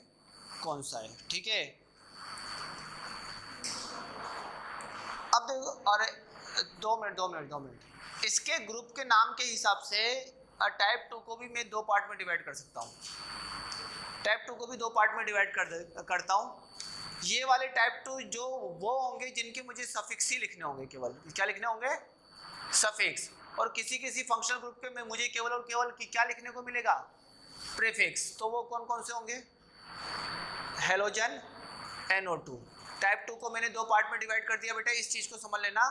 कौन सा है, ठीक है? अब देखो और दो मिनट दो मिनट दो मिनट। इसके ग्रुप के नाम के हिसाब से टाइप टू को भी मैं दो पार्ट में डिवाइड कर सकता हूँ। टाइप टू को भी दो पार्ट में डिवाइड कर करता हूँ। ये वाले टाइप टू जो वो होंगे जिनके मुझे सफिक्स ही लिखने होंगे केवल। क्या लिखने होंगे? सफिक्स और किसी किसी फंक्शनल ग्रुप के में मुझे केवल और केवल की क्या लिखने को मिलेगा? प्रेफिक्स तो वो कौन कौन से होंगे? हेलोजन NO2 टाइप टू को मैंने दो पार्ट में डिवाइड कर दिया बेटा इस चीज़ को समझ लेना।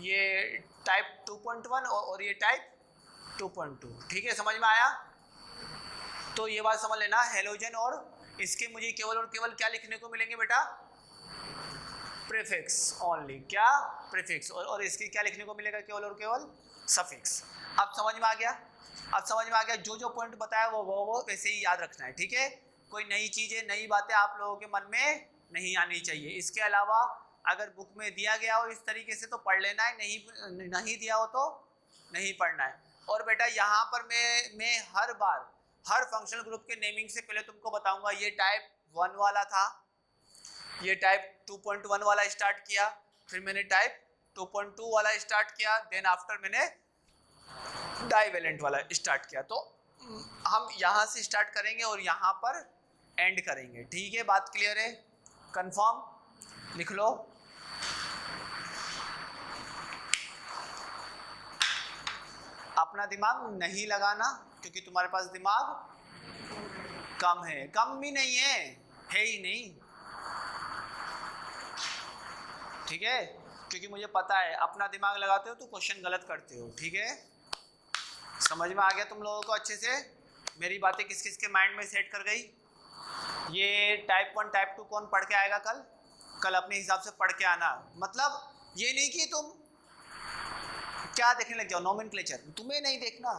ये टाइप 2.1 और ये टाइप 2.2 ठीक है समझ में आया? तो ये बात समझ लेना हेलोजन और इसके मुझे केवल और केवल क्या लिखने को मिलेंगे बेटा? प्रीफिक्स ओनली क्या? प्रीफिक्स और, और इसके क्या लिखने को मिलेगा केवल और केवल? सफिक्स अब समझ में आ गया? अब समझ में आ गया जो जो पॉइंट बताया वो वो वो, वैसे ही याद रखना है, ठीक है? कोई नई चीज़ें, नई बातें आप लोगों के मन में नहीं आनी चाहिए। इसके अलावा अगर बुक में दिया गया हो इस तरीके से तो पढ़ लेना है, नहीं नहीं दिया हो तो नहीं पढ़ना है। और बेटा, यहाँ पर मैं मैं हर बार, हर फंक्शनल ग्रुप के नेमिंग से पहले तुमको बताऊँगा, ये टाइप वन वाला था, ये टाइप 2.1 वाला स्टार्ट किया, फिर मैंने टाइप 2.2 वाला स्टार्ट किया देन आफ्टर मैंने डाइवेलेंट वाला स्टार्ट किया। तो हम यहाँ से स्टार्ट करेंगे और यहाँ पर एंड करेंगे। ठीक है? बात क्लियर है? कंफर्म लिख लो। अपना दिमाग नहीं लगाना, क्योंकि तुम्हारे पास दिमाग कम है। कम भी नहीं है है ही नहीं। ठीक है? क्योंकि मुझे पता है, अपना दिमाग लगाते हो तो क्वेश्चन गलत करते हो, ठीक है? समझ में आ गया तुम लोगों को अच्छे से? मेरी बातें किस किस के माइंड में सेट कर गई? ये टाइप वन टाइप टू कौन पढ़ के आएगा कल? कल अपने हिसाब से पढ़ के आना। मतलब ये नहीं कि तुम क्या देखने लग जाओ नॉमिन तुम्हें नहीं देखना।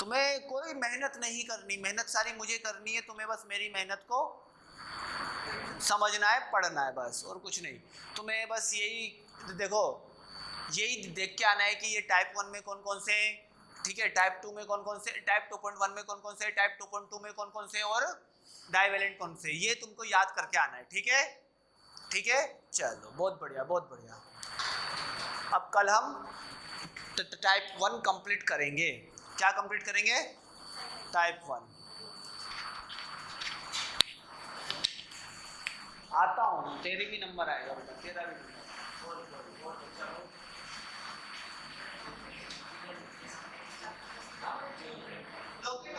तुम्हें कोई मेहनत नहीं करनी। मेहनत सारी मुझे करनी है, तुम्हें बस मेरी मेहनत को समझना है, पढ़ना है बस, और कुछ नहीं। तुम्हें बस यही देखो, यही देख के आना है कि ये टाइप वन में कौन कौन से हैं, ठीक है? टाइप टू में कौन कौन से टाइप टू पॉइंट वन में कौन कौन से टाइप टू पॉइंट टू में कौन कौन से और डाइवेलेंट कौन से, ये तुमको याद करके आना है, ठीक है? ठीक है? चलो, बहुत बढ़िया बहुत बढ़िया। अब कल हम टाइप वन कंप्लीट करेंगे। क्या कंप्लीट करेंगे? टाइप वन आता हूँ, तेरे भी नंबर आएगा बेटा, तेरा भी अगर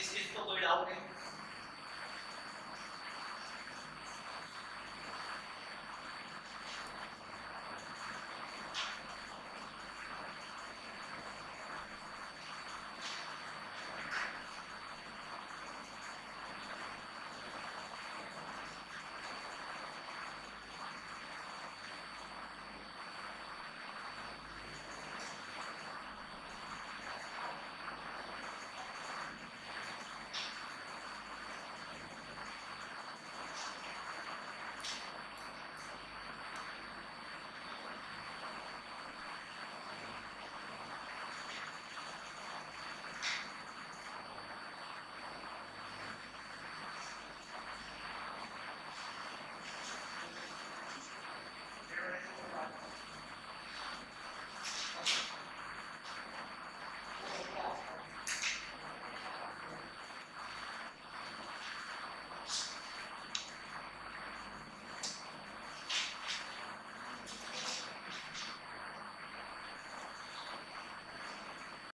इस चीज़ को कोई